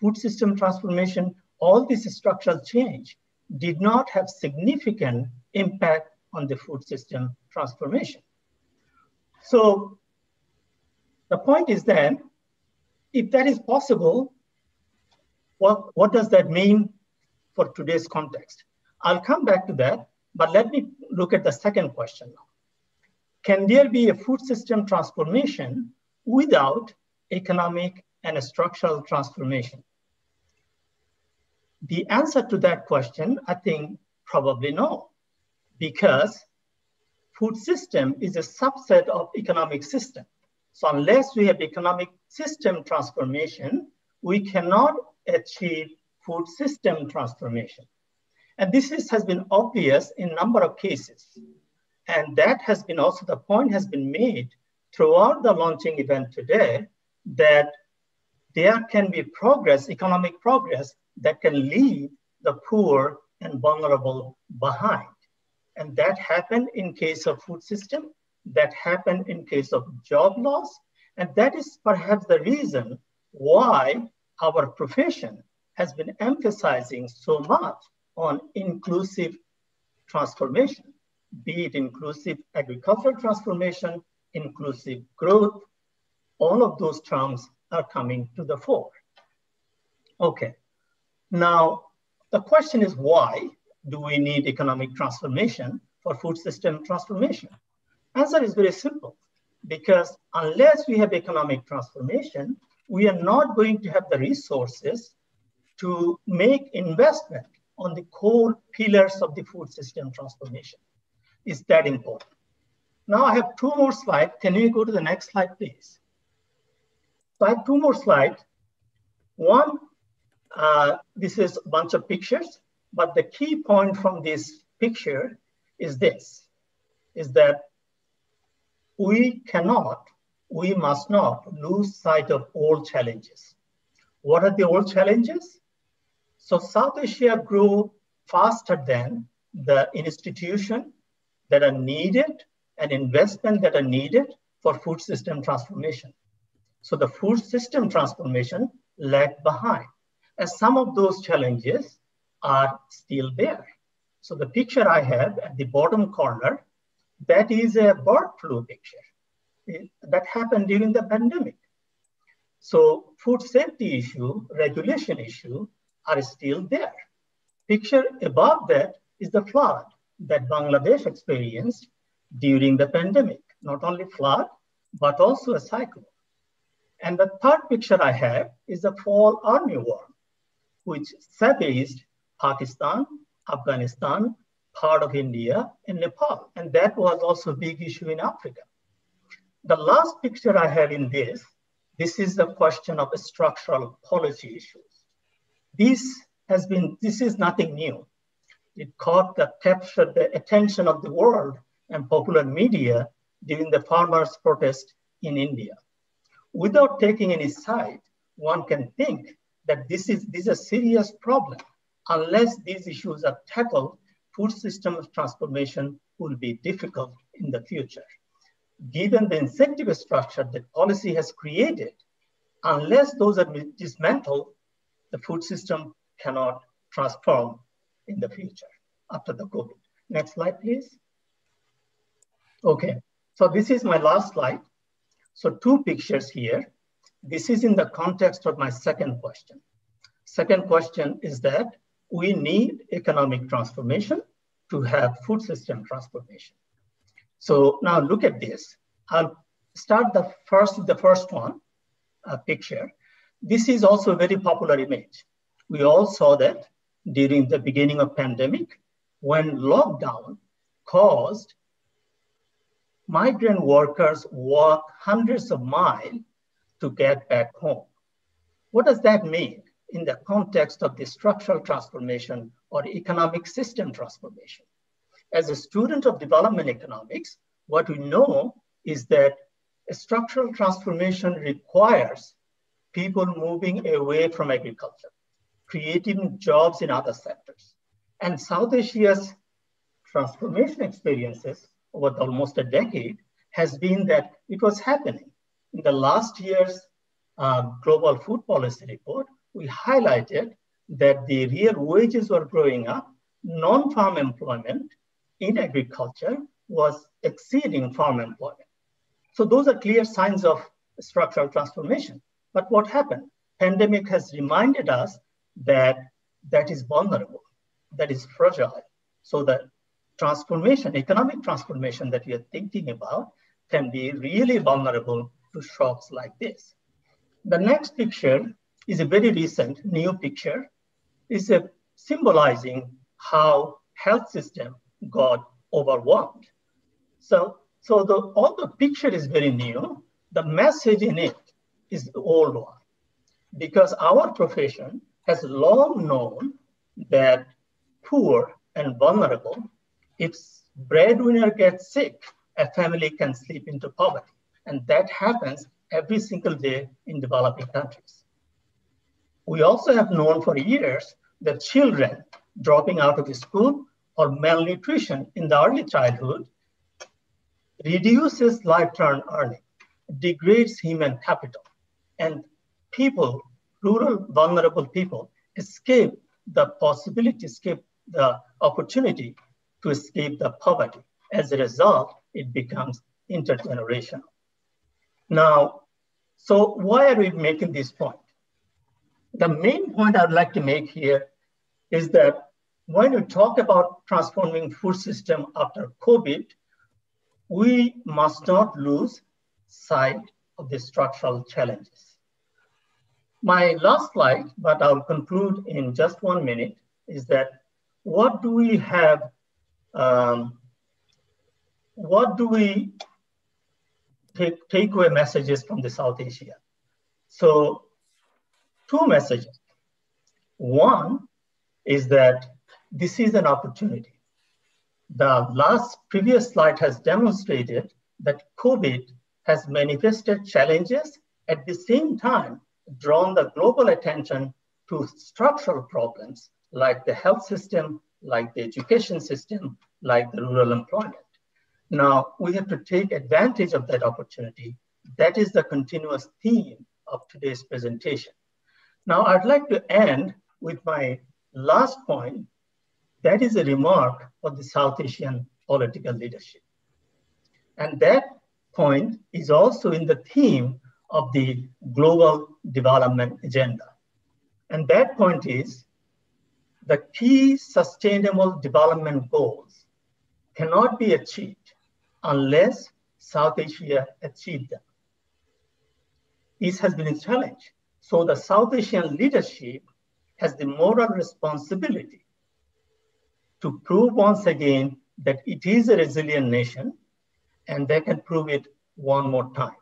Food system transformation, all this structural change did not have significant impact on the food system transformation. So the point is that if that is possible, what, what does that mean for today's context. I'll come back to that, but let me look at the second question now. Can there be a food system transformation without economic and structural transformation? The answer to that question, I think probably no, because food system is a subset of economic system. So unless we have economic system transformation, we cannot achieve food system transformation. And this is, has been obvious in number of cases. And that has been also, the point has been made throughout the launching event today that there can be progress, economic progress, that can leave the poor and vulnerable behind. And that happened in case of food system, that happened in case of job loss, and that is perhaps the reason why our profession has been emphasizing so much on inclusive transformation, be it inclusive agricultural transformation, inclusive growth, all of those terms are coming to the fore. Okay, now the question is why do we need economic transformation for food system transformation? Answer is very simple, because unless we have economic transformation, we are not going to have the resources to make investment on the core pillars of the food system transformation. Is that important? Now I have two more slides. Can you go to the next slide, please? So I have two more slides. One, uh, this is a bunch of pictures, but the key point from this picture is this, is that we cannot, we must not lose sight of all challenges. What are the old challenges? So South Asia grew faster than the institution that are needed and investment that are needed for food system transformation. So the food system transformation lagged behind. And some of those challenges are still there. So the picture I have at the bottom corner, that is a bird flu picture eh, that happened during the pandemic. So food safety issue, regulation issue, are still there. Picture above that is the flood that Bangladesh experienced during the pandemic. Not only flood, but also a cyclone. And the third picture I have is the fall army armyworm, which savaged Pakistan, Afghanistan, part of India, and Nepal. And that was also a big issue in Africa. The last picture I have in this, this is the question of structural policy issues. This has been, this is nothing new. It caught the, captured the attention of the world and popular media during the farmers' protest in India. Without taking any side, one can think that this is, this is a serious problem. Unless these issues are tackled, food system transformation will be difficult in the future. Given the incentive structure that policy has created, unless those are dismantled, the food system cannot transform in the future after the COVID. Next slide, please. Okay, so this is my last slide. So two pictures here. This is in the context of my second question. Second question is that we need economic transformation to have food system transformation. So now look at this. I'll start the first, the first one, a picture. This is also a very popular image. We all saw that during the beginning of pandemic when lockdown caused migrant workers walk hundreds of miles to get back home. What does that mean in the context of the structural transformation or economic system transformation? As a student of development economics, what we know is that a structural transformation requires people moving away from agriculture, creating jobs in other sectors. And South Asia's transformation experiences over almost a decade has been that it was happening. In the last year's uh, Global Food Policy Report, we highlighted that the real wages were growing up, non-farm employment in agriculture was exceeding farm employment. So those are clear signs of structural transformation. But what happened? Pandemic has reminded us that that is vulnerable, that is fragile. So the transformation, economic transformation that we are thinking about can be really vulnerable to shocks like this. The next picture is a very recent new picture. It's a symbolizing how health system got overwhelmed. So, so the, all the picture is very new. The message in it is the old one. Because our profession has long known that poor and vulnerable, if breadwinner gets sick, a family can slip into poverty. And that happens every single day in developing countries. We also have known for years that children dropping out of school or malnutrition in the early childhood reduces lifetime earning, degrades human capital, and people, rural vulnerable people, escape the possibility, escape the opportunity to escape the poverty. As a result, it becomes intergenerational. Now, so why are we making this point? The main point I'd like to make here is that when we talk about transforming food system after COVID, we must not lose sight of the structural challenges. My last slide, but I'll conclude in just one minute, is that what do we have, um, what do we take, take away messages from the South Asia? So two messages. One is that this is an opportunity. The last previous slide has demonstrated that COVID has manifested challenges at the same time drawn the global attention to structural problems like the health system, like the education system, like the rural employment. Now, we have to take advantage of that opportunity. That is the continuous theme of today's presentation. Now, I'd like to end with my last point. That is a remark of the South Asian political leadership. And that point is also in the theme of the global development agenda. And that point is the key sustainable development goals cannot be achieved unless South Asia achieves them. This has been a challenge. So the South Asian leadership has the moral responsibility to prove once again that it is a resilient nation and they can prove it one more time.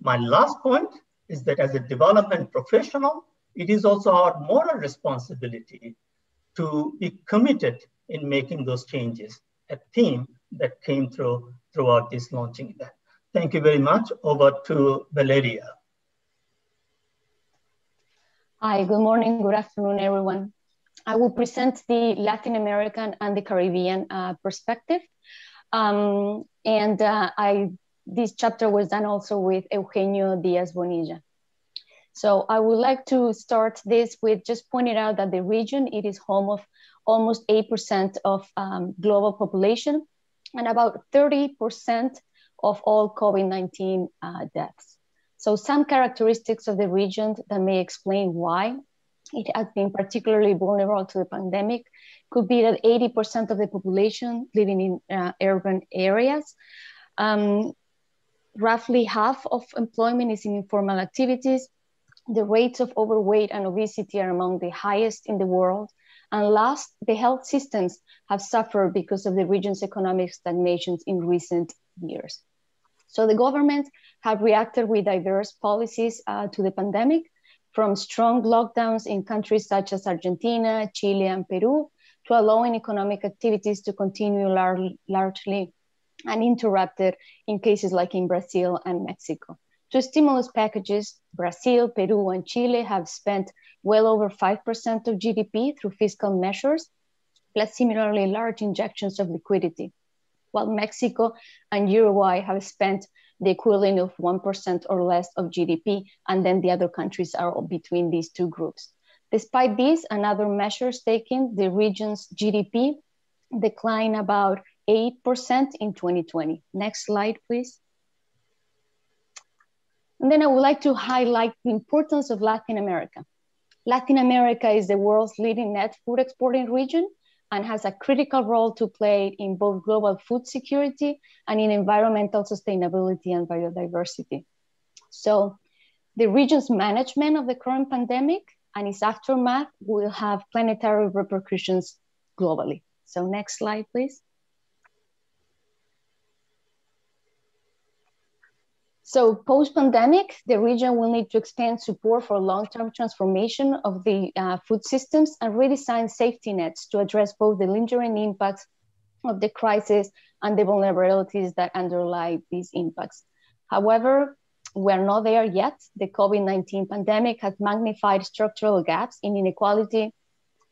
My last point is that as a development professional, it is also our moral responsibility to be committed in making those changes, a theme that came through throughout this launching event. Thank you very much. Over to Valeria. Hi, good morning, good afternoon, everyone. I will present the Latin American and the Caribbean uh, perspective. Um, and uh, I, this chapter was done also with Eugenio Diaz Bonilla. So I would like to start this with just pointing out that the region, it is home of almost 8% of um, global population and about 30% of all COVID-19 uh, deaths. So some characteristics of the region that may explain why it has been particularly vulnerable to the pandemic could be that 80% of the population living in uh, urban areas. Um, roughly half of employment is in informal activities the rates of overweight and obesity are among the highest in the world. And last, the health systems have suffered because of the region's economic stagnation in recent years. So the government have reacted with diverse policies uh, to the pandemic, from strong lockdowns in countries such as Argentina, Chile, and Peru, to allowing economic activities to continue lar largely uninterrupted in cases like in Brazil and Mexico. To stimulus packages, Brazil, Peru, and Chile have spent well over 5% of GDP through fiscal measures, plus similarly large injections of liquidity, while Mexico and Uruguay have spent the equivalent of 1% or less of GDP, and then the other countries are between these two groups. Despite these and other measures taken, the region's GDP declined about 8% in 2020. Next slide, please. And then I would like to highlight the importance of Latin America. Latin America is the world's leading net food exporting region and has a critical role to play in both global food security and in environmental sustainability and biodiversity. So the region's management of the current pandemic and its aftermath will have planetary repercussions globally. So next slide, please. So post-pandemic, the region will need to expand support for long-term transformation of the uh, food systems and redesign safety nets to address both the lingering impacts of the crisis and the vulnerabilities that underlie these impacts. However, we're not there yet. The COVID 19 pandemic has magnified structural gaps in inequality,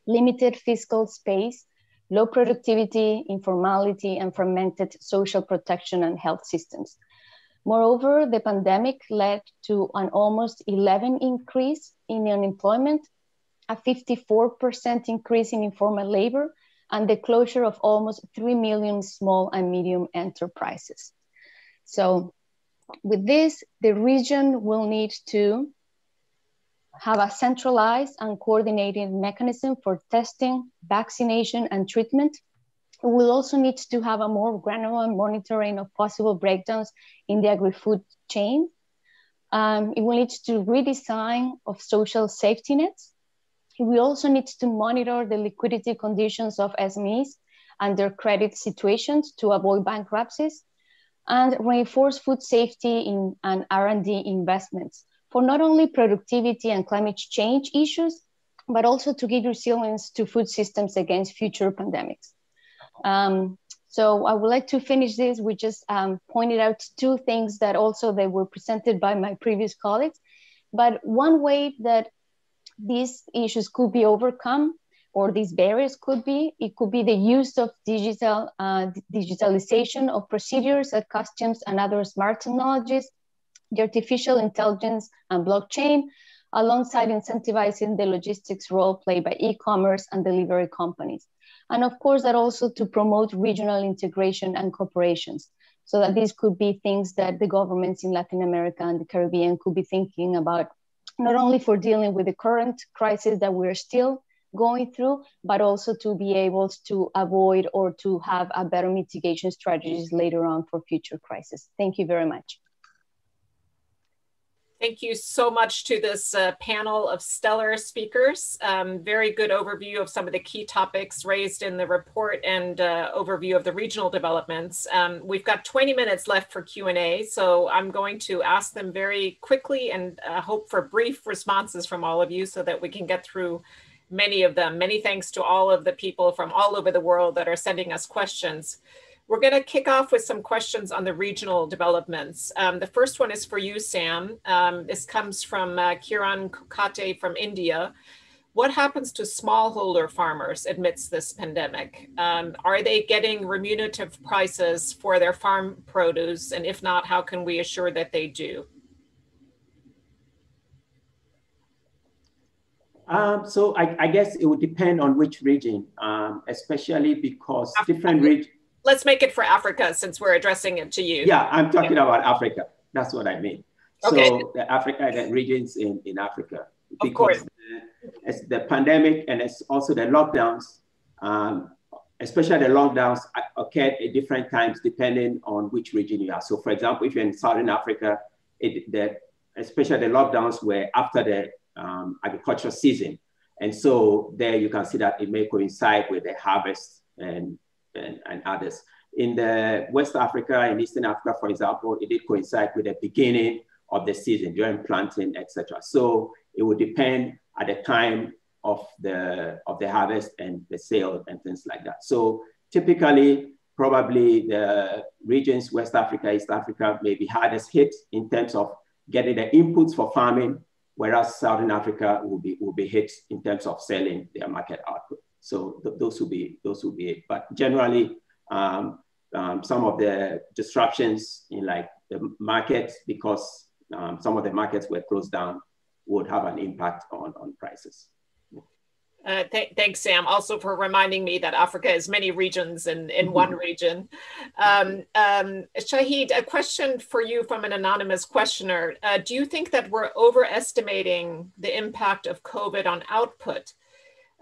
limited fiscal space, low productivity, informality, and fragmented social protection and health systems. Moreover, the pandemic led to an almost 11 increase in unemployment, a 54% increase in informal labor, and the closure of almost 3 million small and medium enterprises. So with this, the region will need to have a centralized and coordinated mechanism for testing, vaccination, and treatment. Will also need to have a more granular monitoring of possible breakdowns in the agri-food chain. Um, it will need to redesign of social safety nets. We also need to monitor the liquidity conditions of SMEs and their credit situations to avoid bankruptcies and reinforce food safety in, and R&D investments for not only productivity and climate change issues, but also to give resilience to food systems against future pandemics. Um, so I would like to finish this. We just um, pointed out two things that also they were presented by my previous colleagues. But one way that these issues could be overcome or these barriers could be, it could be the use of digital uh, digitalization of procedures at customs and other smart technologies, the artificial intelligence and blockchain, alongside incentivizing the logistics role played by e-commerce and delivery companies. And of course, that also to promote regional integration and cooperations. So that these could be things that the governments in Latin America and the Caribbean could be thinking about, not only for dealing with the current crisis that we're still going through, but also to be able to avoid or to have a better mitigation strategies later on for future crises. Thank you very much. Thank you so much to this uh, panel of stellar speakers. Um, very good overview of some of the key topics raised in the report and uh, overview of the regional developments. Um, we've got 20 minutes left for Q&A, so I'm going to ask them very quickly and uh, hope for brief responses from all of you so that we can get through many of them. Many thanks to all of the people from all over the world that are sending us questions. We're going to kick off with some questions on the regional developments. Um, the first one is for you, Sam. Um, this comes from uh, Kiran Kukate from India. What happens to smallholder farmers amidst this pandemic? Um, are they getting remunerative prices for their farm produce? And if not, how can we assure that they do? Um, so I, I, guess it would depend on which region, um, especially because different regions let's make it for Africa since we're addressing it to you. Yeah, I'm talking yeah. about Africa. That's what I mean. Okay. So the Africa, the regions in, in Africa. Of course. The, the pandemic and it's also the lockdowns, um, especially the lockdowns occurred at different times depending on which region you are. So for example, if you're in Southern Africa, it, the, especially the lockdowns were after the um, agricultural season. And so there you can see that it may coincide with the harvest and and, and others. In the West Africa and Eastern Africa, for example, it did coincide with the beginning of the season during planting, etc. So it would depend at the time of the of the harvest and the sale and things like that. So typically, probably the regions West Africa, East Africa may be hardest hit in terms of getting the inputs for farming, whereas Southern Africa will be will be hit in terms of selling their market output. So th those will be those will be it. But generally, um, um, some of the disruptions in like the markets because um, some of the markets were closed down would have an impact on on prices. Uh, th thanks, Sam, also for reminding me that Africa is many regions in, in mm -hmm. one region. Um, um, Shahid, a question for you from an anonymous questioner. Uh, do you think that we're overestimating the impact of COVID on output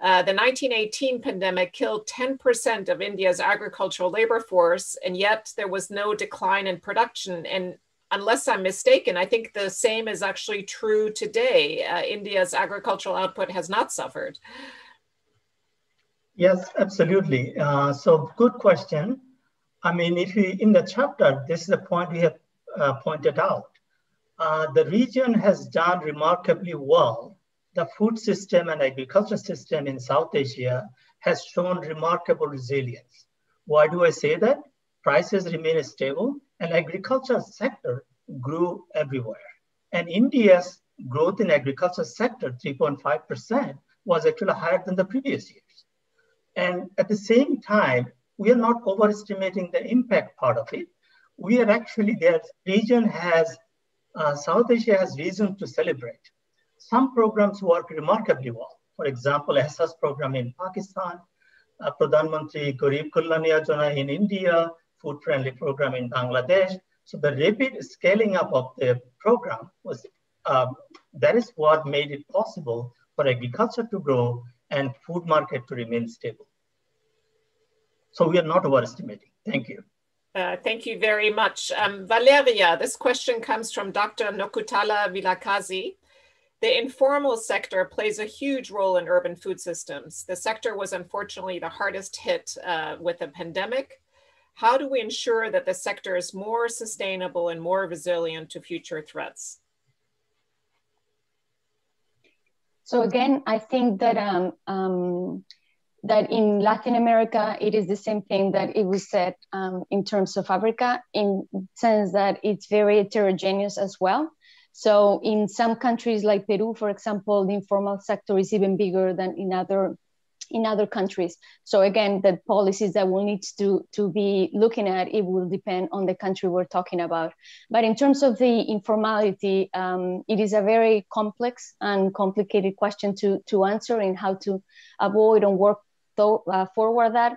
uh, the 1918 pandemic killed 10% of India's agricultural labor force, and yet there was no decline in production. And unless I'm mistaken, I think the same is actually true today. Uh, India's agricultural output has not suffered. Yes, absolutely. Uh, so good question. I mean, if we, in the chapter, this is the point we have uh, pointed out. Uh, the region has done remarkably well the food system and agriculture system in South Asia has shown remarkable resilience. Why do I say that? Prices remain stable and agriculture sector grew everywhere. And India's growth in agriculture sector, 3.5%, was actually higher than the previous years. And at the same time, we are not overestimating the impact part of it. We are actually, their region has, uh, South Asia has reason to celebrate. Some programs work remarkably well. For example, Ehsaas program in Pakistan, uh, Pradhan Mantri Garib in India, food friendly program in Bangladesh. So the rapid scaling up of the program was, um, that is what made it possible for agriculture to grow and food market to remain stable. So we are not overestimating. Thank you. Uh, thank you very much. Um, Valeria, this question comes from Dr. Nokuthala Vilakazi. The informal sector plays a huge role in urban food systems. The sector was unfortunately the hardest hit uh, with the pandemic. How do we ensure that the sector is more sustainable and more resilient to future threats? So again, I think that um, um, that in Latin America, it is the same thing that it was said um, in terms of Africa, in sense that it's very heterogeneous as well. So in some countries like Peru, for example, the informal sector is even bigger than in other in other countries. So again, the policies that we'll need to, to be looking at, it will depend on the country we're talking about. But in terms of the informality, um, it is a very complex and complicated question to, to answer and how to avoid and work th- uh, forward that.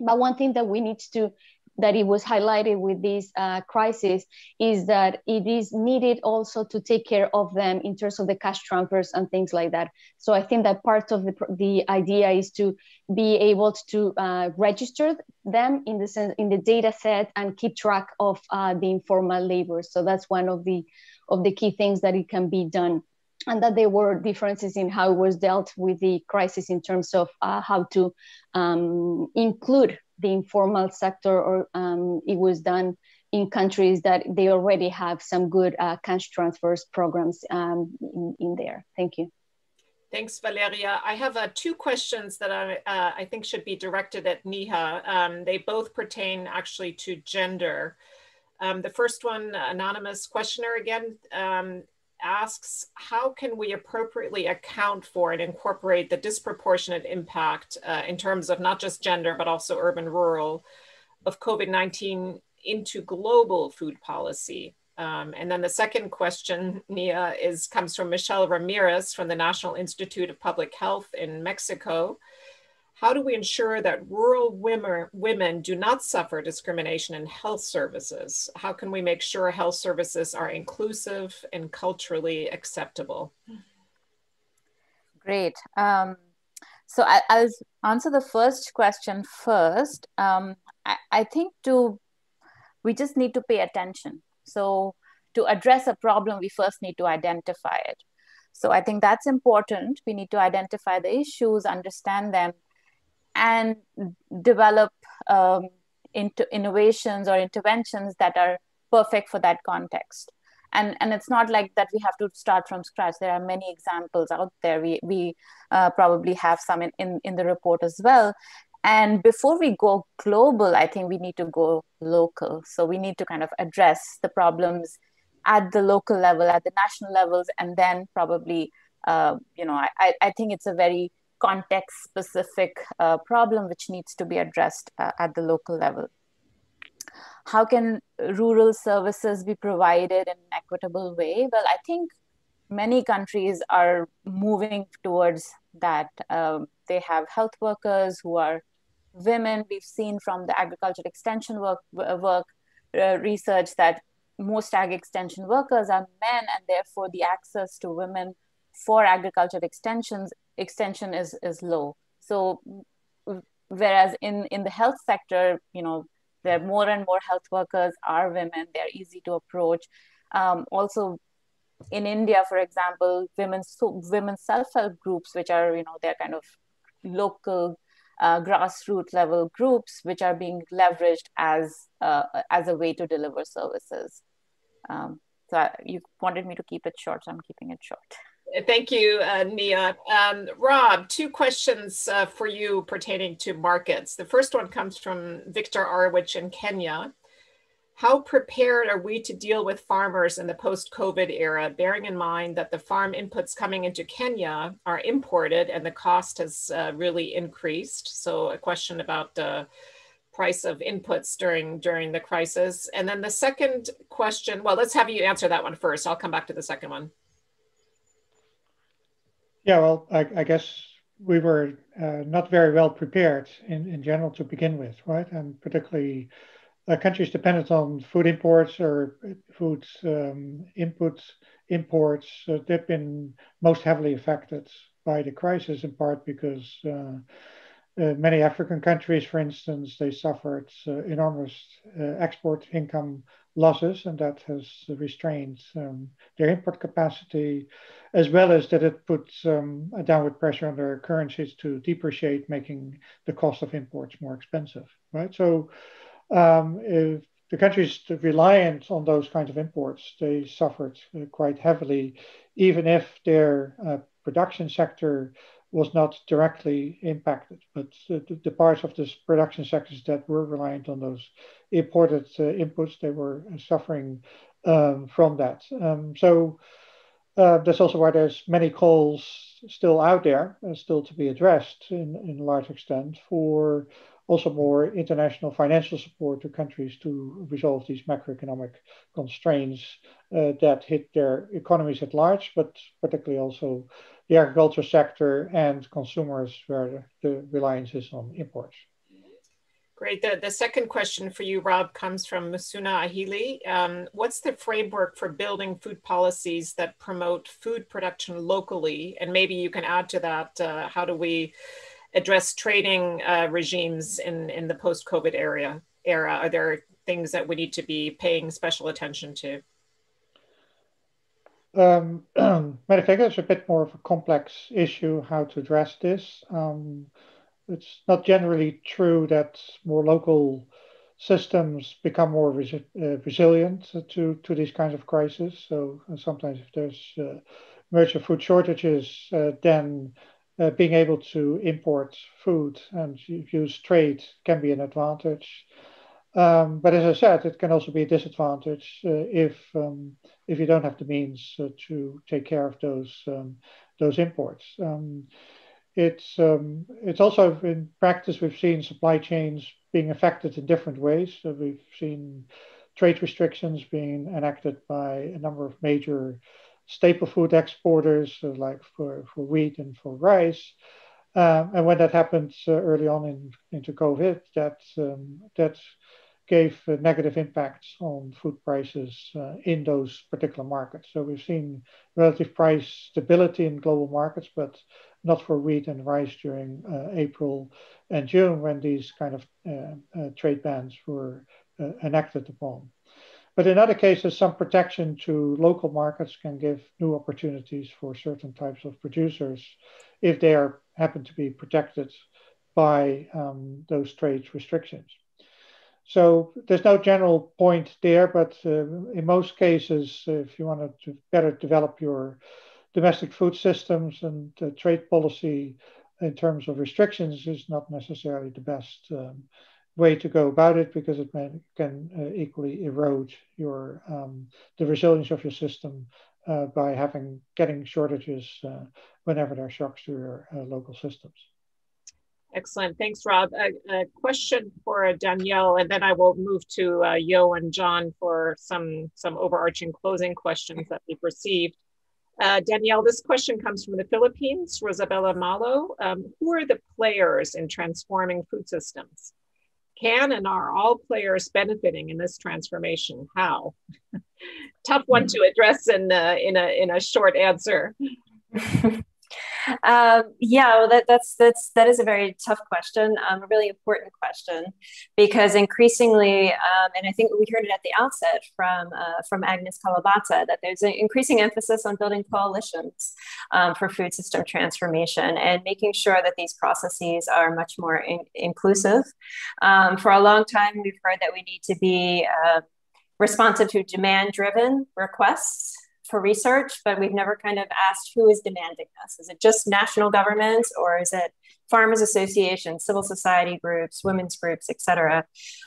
But one thing that we need to that it was highlighted with this uh, crisis is that it is needed also to take care of them in terms of the cash transfers and things like that. So I think that part of the, the idea is to be able to uh, register them in the sense, in the data set and keep track of uh, the informal labor. So that's one of the of the key things that it can be done and that there were differences in how it was dealt with the crisis in terms of uh, how to um, include the informal sector or um, it was done in countries that they already have some good uh, cash transfers programs um, in, in, there. Thank you. Thanks, Valeria. I have uh, two questions that I, uh, I think should be directed at Neha. Um, they both pertain actually to gender. Um, the first one, anonymous questioner again, um, asks, how can we appropriately account for and incorporate the disproportionate impact uh, in terms of not just gender, but also urban rural of COVID-19 into global food policy? Um, and then the second question, Neha, is comes from Michelle Ramirez from the National Institute of Public Health in Mexico how do we ensure that rural women, women do not suffer discrimination in health services? How can we make sure health services are inclusive and culturally acceptable? Great. Um, so I, will answer the first question first. Um, I, I think to we just need to pay attention. So to address a problem, we first need to identify it. So I think that's important. We need to identify the issues, understand them, and develop um, into innovations or interventions that are perfect for that context. And and it's not like that we have to start from scratch. There are many examples out there. We we uh, probably have some in, in in the report as well. And before we go global i think we need to go local. So we need to kind of address the problems at the local level at the national levels and then probably uh, you know I, I think it's a very context specific uh, problem which needs to be addressed uh, at the local level. How can rural services be provided in an equitable way? Well, I think many countries are moving towards that. Um, they have health workers who are women. We've seen from the agriculture extension work, work uh, research that most ag extension workers are men, and therefore the access to women for agriculture extensions extension is is low. So whereas in in the health sector you know there are more and more health workers are women they're easy to approach. Um, also in india for example women's women's self-help groups which are you know they're kind of local uh, grassroots level groups which are being leveraged as uh, as a way to deliver services. Um, so I, you wanted me to keep it short so i'm keeping it short Thank you, uh, Neha. Um, Rob, two questions uh, for you pertaining to markets. The first one comes from Victor Arwich in Kenya. how prepared are we to deal with farmers in the post-COVID era, bearing in mind that the farm inputs coming into Kenya are imported and the cost has uh, really increased? So a question about the price of inputs during, during the crisis. And then the second question, well, let's have you answer that one first. I'll come back to the second one. Yeah, well, I, I guess we were uh, not very well prepared in, in general to begin with, right? And particularly uh, countries dependent on food imports or food um, inputs, imports, uh, they've been most heavily affected by the crisis in part because uh, uh many African countries, for instance, they suffered uh, enormous export income losses, and that has restrained um, their import capacity, as well as that it puts um, a downward pressure on their currencies to depreciate, making the cost of imports more expensive, right? So um, if the countries reliant on those kinds of imports, they suffered uh, quite heavily, even if their uh, production sector was not directly impacted. But the, the, parts of this production sectors that were reliant on those imported uh, inputs, they were suffering um, from that. Um, so uh, that's also why there's many calls still out there, uh, still to be addressed in, in large extent for also more international financial support to countries to resolve these macroeconomic constraints uh, that hit their economies at large, but particularly also the agriculture sector and consumers where the reliance is on imports. Great. The, the second question for you, Rob, comes from Musuna Ahili. Um, what's the framework for building food policies that promote food production locally? And maybe you can add to that, uh, how do we address trading uh, regimes in, in the post-COVID era, era? Are there things that we need to be paying special attention to? Um, I think it's a bit more of a complex issue how to address this. Um, it's not generally true that more local systems become more resi uh, resilient to, to these kinds of crises. So sometimes if there's uh, major food shortages, uh, then uh, being able to import food and use trade can be an advantage. Um, but as I said, it can also be a disadvantage uh, if um, if you don't have the means uh, to take care of those um, those imports. It's um, it's also in practice we've seen supply chains being affected in different ways. So we've seen trade restrictions being enacted by a number of major staple food exporters uh, like for, for wheat and for rice. Um, and when that happened uh, early on in, into COVID, that, um, that gave negative impacts on food prices uh, in those particular markets. So we've seen relative price stability in global markets, but not for wheat and rice during uh, April and June when these kind of uh, trade bans were enacted upon. But in other cases, some protection to local markets can give new opportunities for certain types of producers if they are happen to be protected by um, those trade restrictions. So there's no general point there, but uh, in most cases, if you want to better develop your domestic food systems and uh, trade policy in terms of restrictions is not necessarily the best um, way to go about it because it may, can uh, equally erode your um, the resilience of your system uh, by having getting shortages uh, whenever there are shocks to your uh, local systems. Excellent. Thanks, Rob. A, a, question for Danielle, and then I will move to uh, Jo and John for some, some overarching closing questions that we've received. Uh, Danielle, this question comes from the Philippines, Rosabella Malo. Um, who are the players in transforming food systems? can and are all players benefiting in this transformation? How? Tough one to address in, uh, in, a, in a short answer. Um, yeah, well, that, that's that's that is a very tough question, um, a really important question, because increasingly, um, and I think we heard it at the outset from uh, from Agnes Kalibata, that there's an increasing emphasis on building coalitions um, for food system transformation and making sure that these processes are much more in- inclusive. Um, for a long time, we've heard that we need to be uh, responsive to demand-driven requests for research, but we've never kind of asked who is demanding this. Is it just national governments or is it farmers associations, civil society groups, women's groups, et cetera?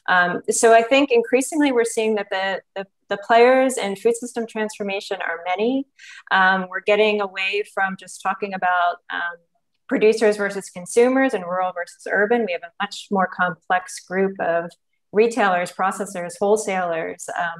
Um, so I think increasingly we're seeing that the, the, the players in food system transformation are many. Um, we're getting away from just talking about um, producers versus consumers and rural versus urban. We have a much more complex group of retailers, processors, wholesalers, um,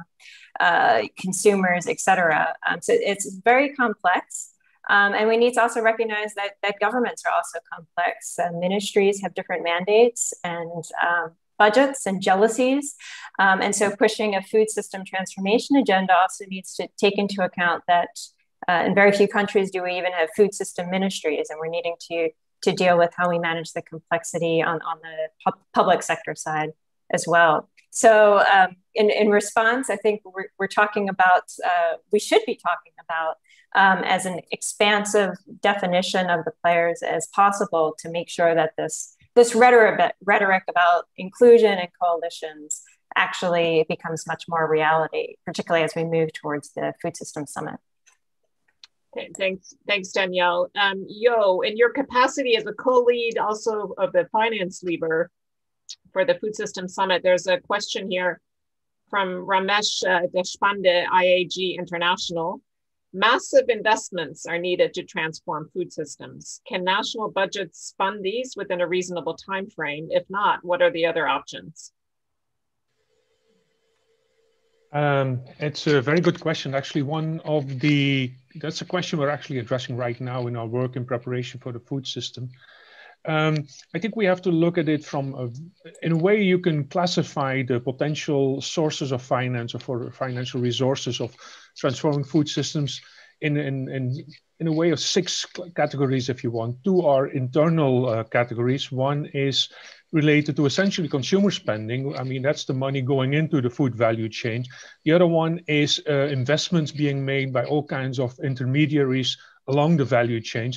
uh, consumers, et cetera. Um, so it's very complex. Um, and we need to also recognize that, that governments are also complex. Uh, ministries have different mandates and um, budgets and jealousies. Um, and so pushing a food system transformation agenda also needs to take into account that uh, in very few countries do we even have food system ministries, and we're needing to to deal with how we manage the complexity on, on the pu- public sector side as well. So, um, in, in response, I think we're, we're talking about, uh, we should be talking about um, as an expansive definition of the players as possible to make sure that this, this rhetoric, rhetoric about inclusion and coalitions actually becomes much more reality, particularly as we move towards the Food System Summit. Okay, thanks, thanks Danielle. Um, Jo, in your capacity as a co-lead also of the finance lever for the Food System Summit, there's a question here from Ramesh uh, Deshpande, IAG International. Massive investments are needed to transform food systems. Can national budgets fund these within a reasonable time frame? If not, what are the other options? Um, it's a very good question. Actually, one of the that's a question we're actually addressing right now in our work in preparation for the food system. Um, I think we have to look at it from a, in a way you can classify the potential sources of finance or for financial resources of transforming food systems in, in, in, in a way of six categories, if you want. Two are internal uh, categories. One is related to essentially consumer spending. I mean, that's the money going into the food value chain. The other one is uh, investments being made by all kinds of intermediaries along the value chain.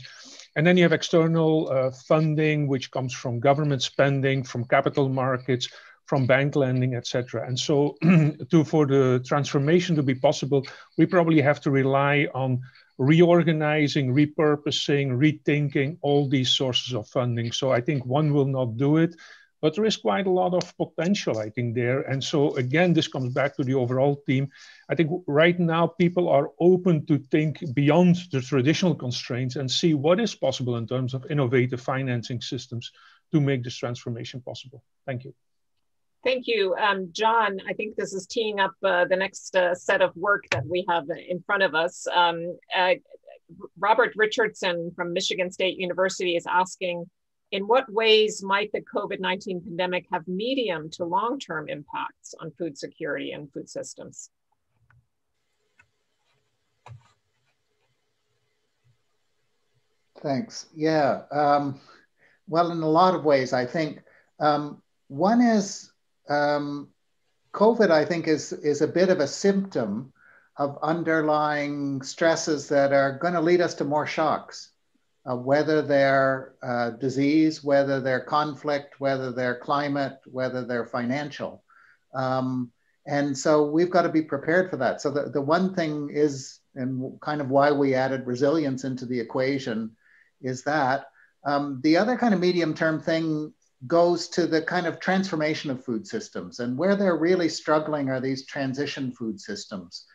And then you have external uh, funding, which comes from government spending, from capital markets, from bank lending, etc. And so, to for the transformation to be possible, we probably have to rely on reorganizing, repurposing, rethinking all these sources of funding. So I think one will not do it, but there is quite a lot of potential, I think, there. And so again, this comes back to the overall theme. I think right now people are open to think beyond the traditional constraints and see what is possible in terms of innovative financing systems to make this transformation possible. Thank you. Thank you. Um, John, I think this is teeing up uh, the next uh, set of work that we have in front of us. Um, uh, Robert Richardson from Michigan State University is asking, in what ways might the COVID-19 pandemic have medium to long-term impacts on food security and food systems? Thanks. Yeah. Um, well, in a lot of ways, I think um, one is um, COVID, I think, is, is a bit of a symptom of underlying stresses that are going to lead us to more shocks, uh, whether they're uh, disease, whether they're conflict, whether they're climate, whether they're financial. Um, and so we've got to be prepared for that. So the, the one thing is, and kind of why we added resilience into the equation, is that. Um, the other kind of medium term thing goes to the kind of transformation of food systems. And where they're really struggling are these transition food systems.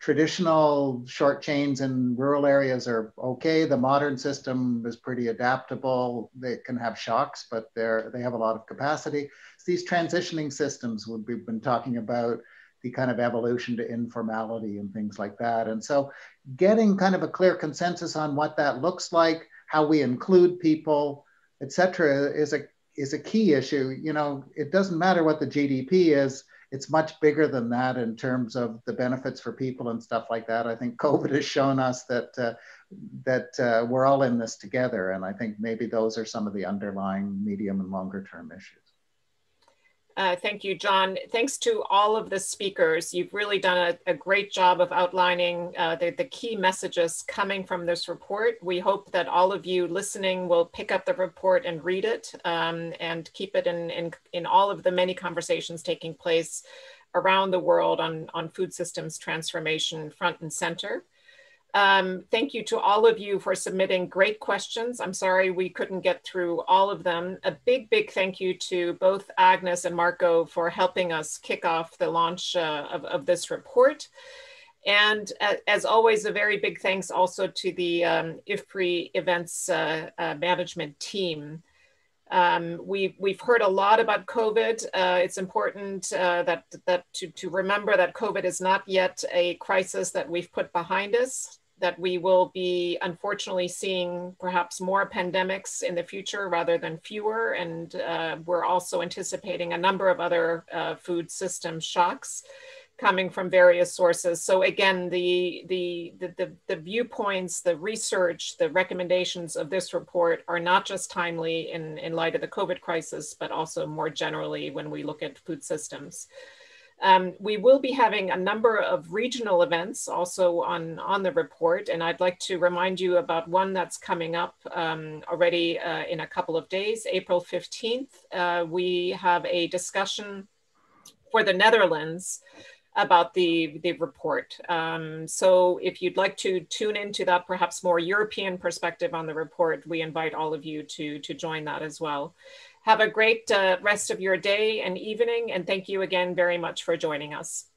Traditional short chains in rural areas are okay. The modern system is pretty adaptable. They can have shocks, but they're, they have a lot of capacity. It's these transitioning systems we've been talking about, the kind of evolution to informality and things like that. And so getting kind of a clear consensus on what that looks like, how we include people, et cetera, is a is a key issue. You know, it doesn't matter what the GDP is, it's much bigger than that in terms of the benefits for people and stuff like that. I think COVID has shown us that uh, that uh, we're all in this together, and I think maybe those are some of the underlying medium and longer term issues. Uh, thank you, John. Thanks to all of the speakers. You've really done a, a great job of outlining uh, the, the, key messages coming from this report. We hope that all of you listening will pick up the report and read it um, and keep it in, in, in all of the many conversations taking place around the world on, on food systems transformation front and center. Um, thank you to all of you for submitting great questions. I'm sorry we couldn't get through all of them. A big, big thank you to both Agnes and Marco for helping us kick off the launch uh, of, of, this report. And uh, as always, a very big thanks also to the um, IFPRI events uh, uh, management team. Um, we've, we've heard a lot about COVID. Uh, it's important uh, that, that to, to remember that COVID is not yet a crisis that we've put behind us, that we will be unfortunately seeing perhaps more pandemics in the future rather than fewer. And uh, we're also anticipating a number of other uh, food system shocks coming from various sources. So again, the, the, the, the, the viewpoints, the research, the recommendations of this report are not just timely in, in light of the COVID crisis, but also more generally when we look at food systems. Um, we will be having a number of regional events also on, on the report, and I'd like to remind you about one that's coming up um, already uh, in a couple of days, April 15th. Uh, we have a discussion for the Netherlands about the, the report. Um, so if you'd like to tune into that perhaps more European perspective on the report, we invite all of you to, to join that as well. Have a great uh, rest of your day and evening, and thank you again very much for joining us.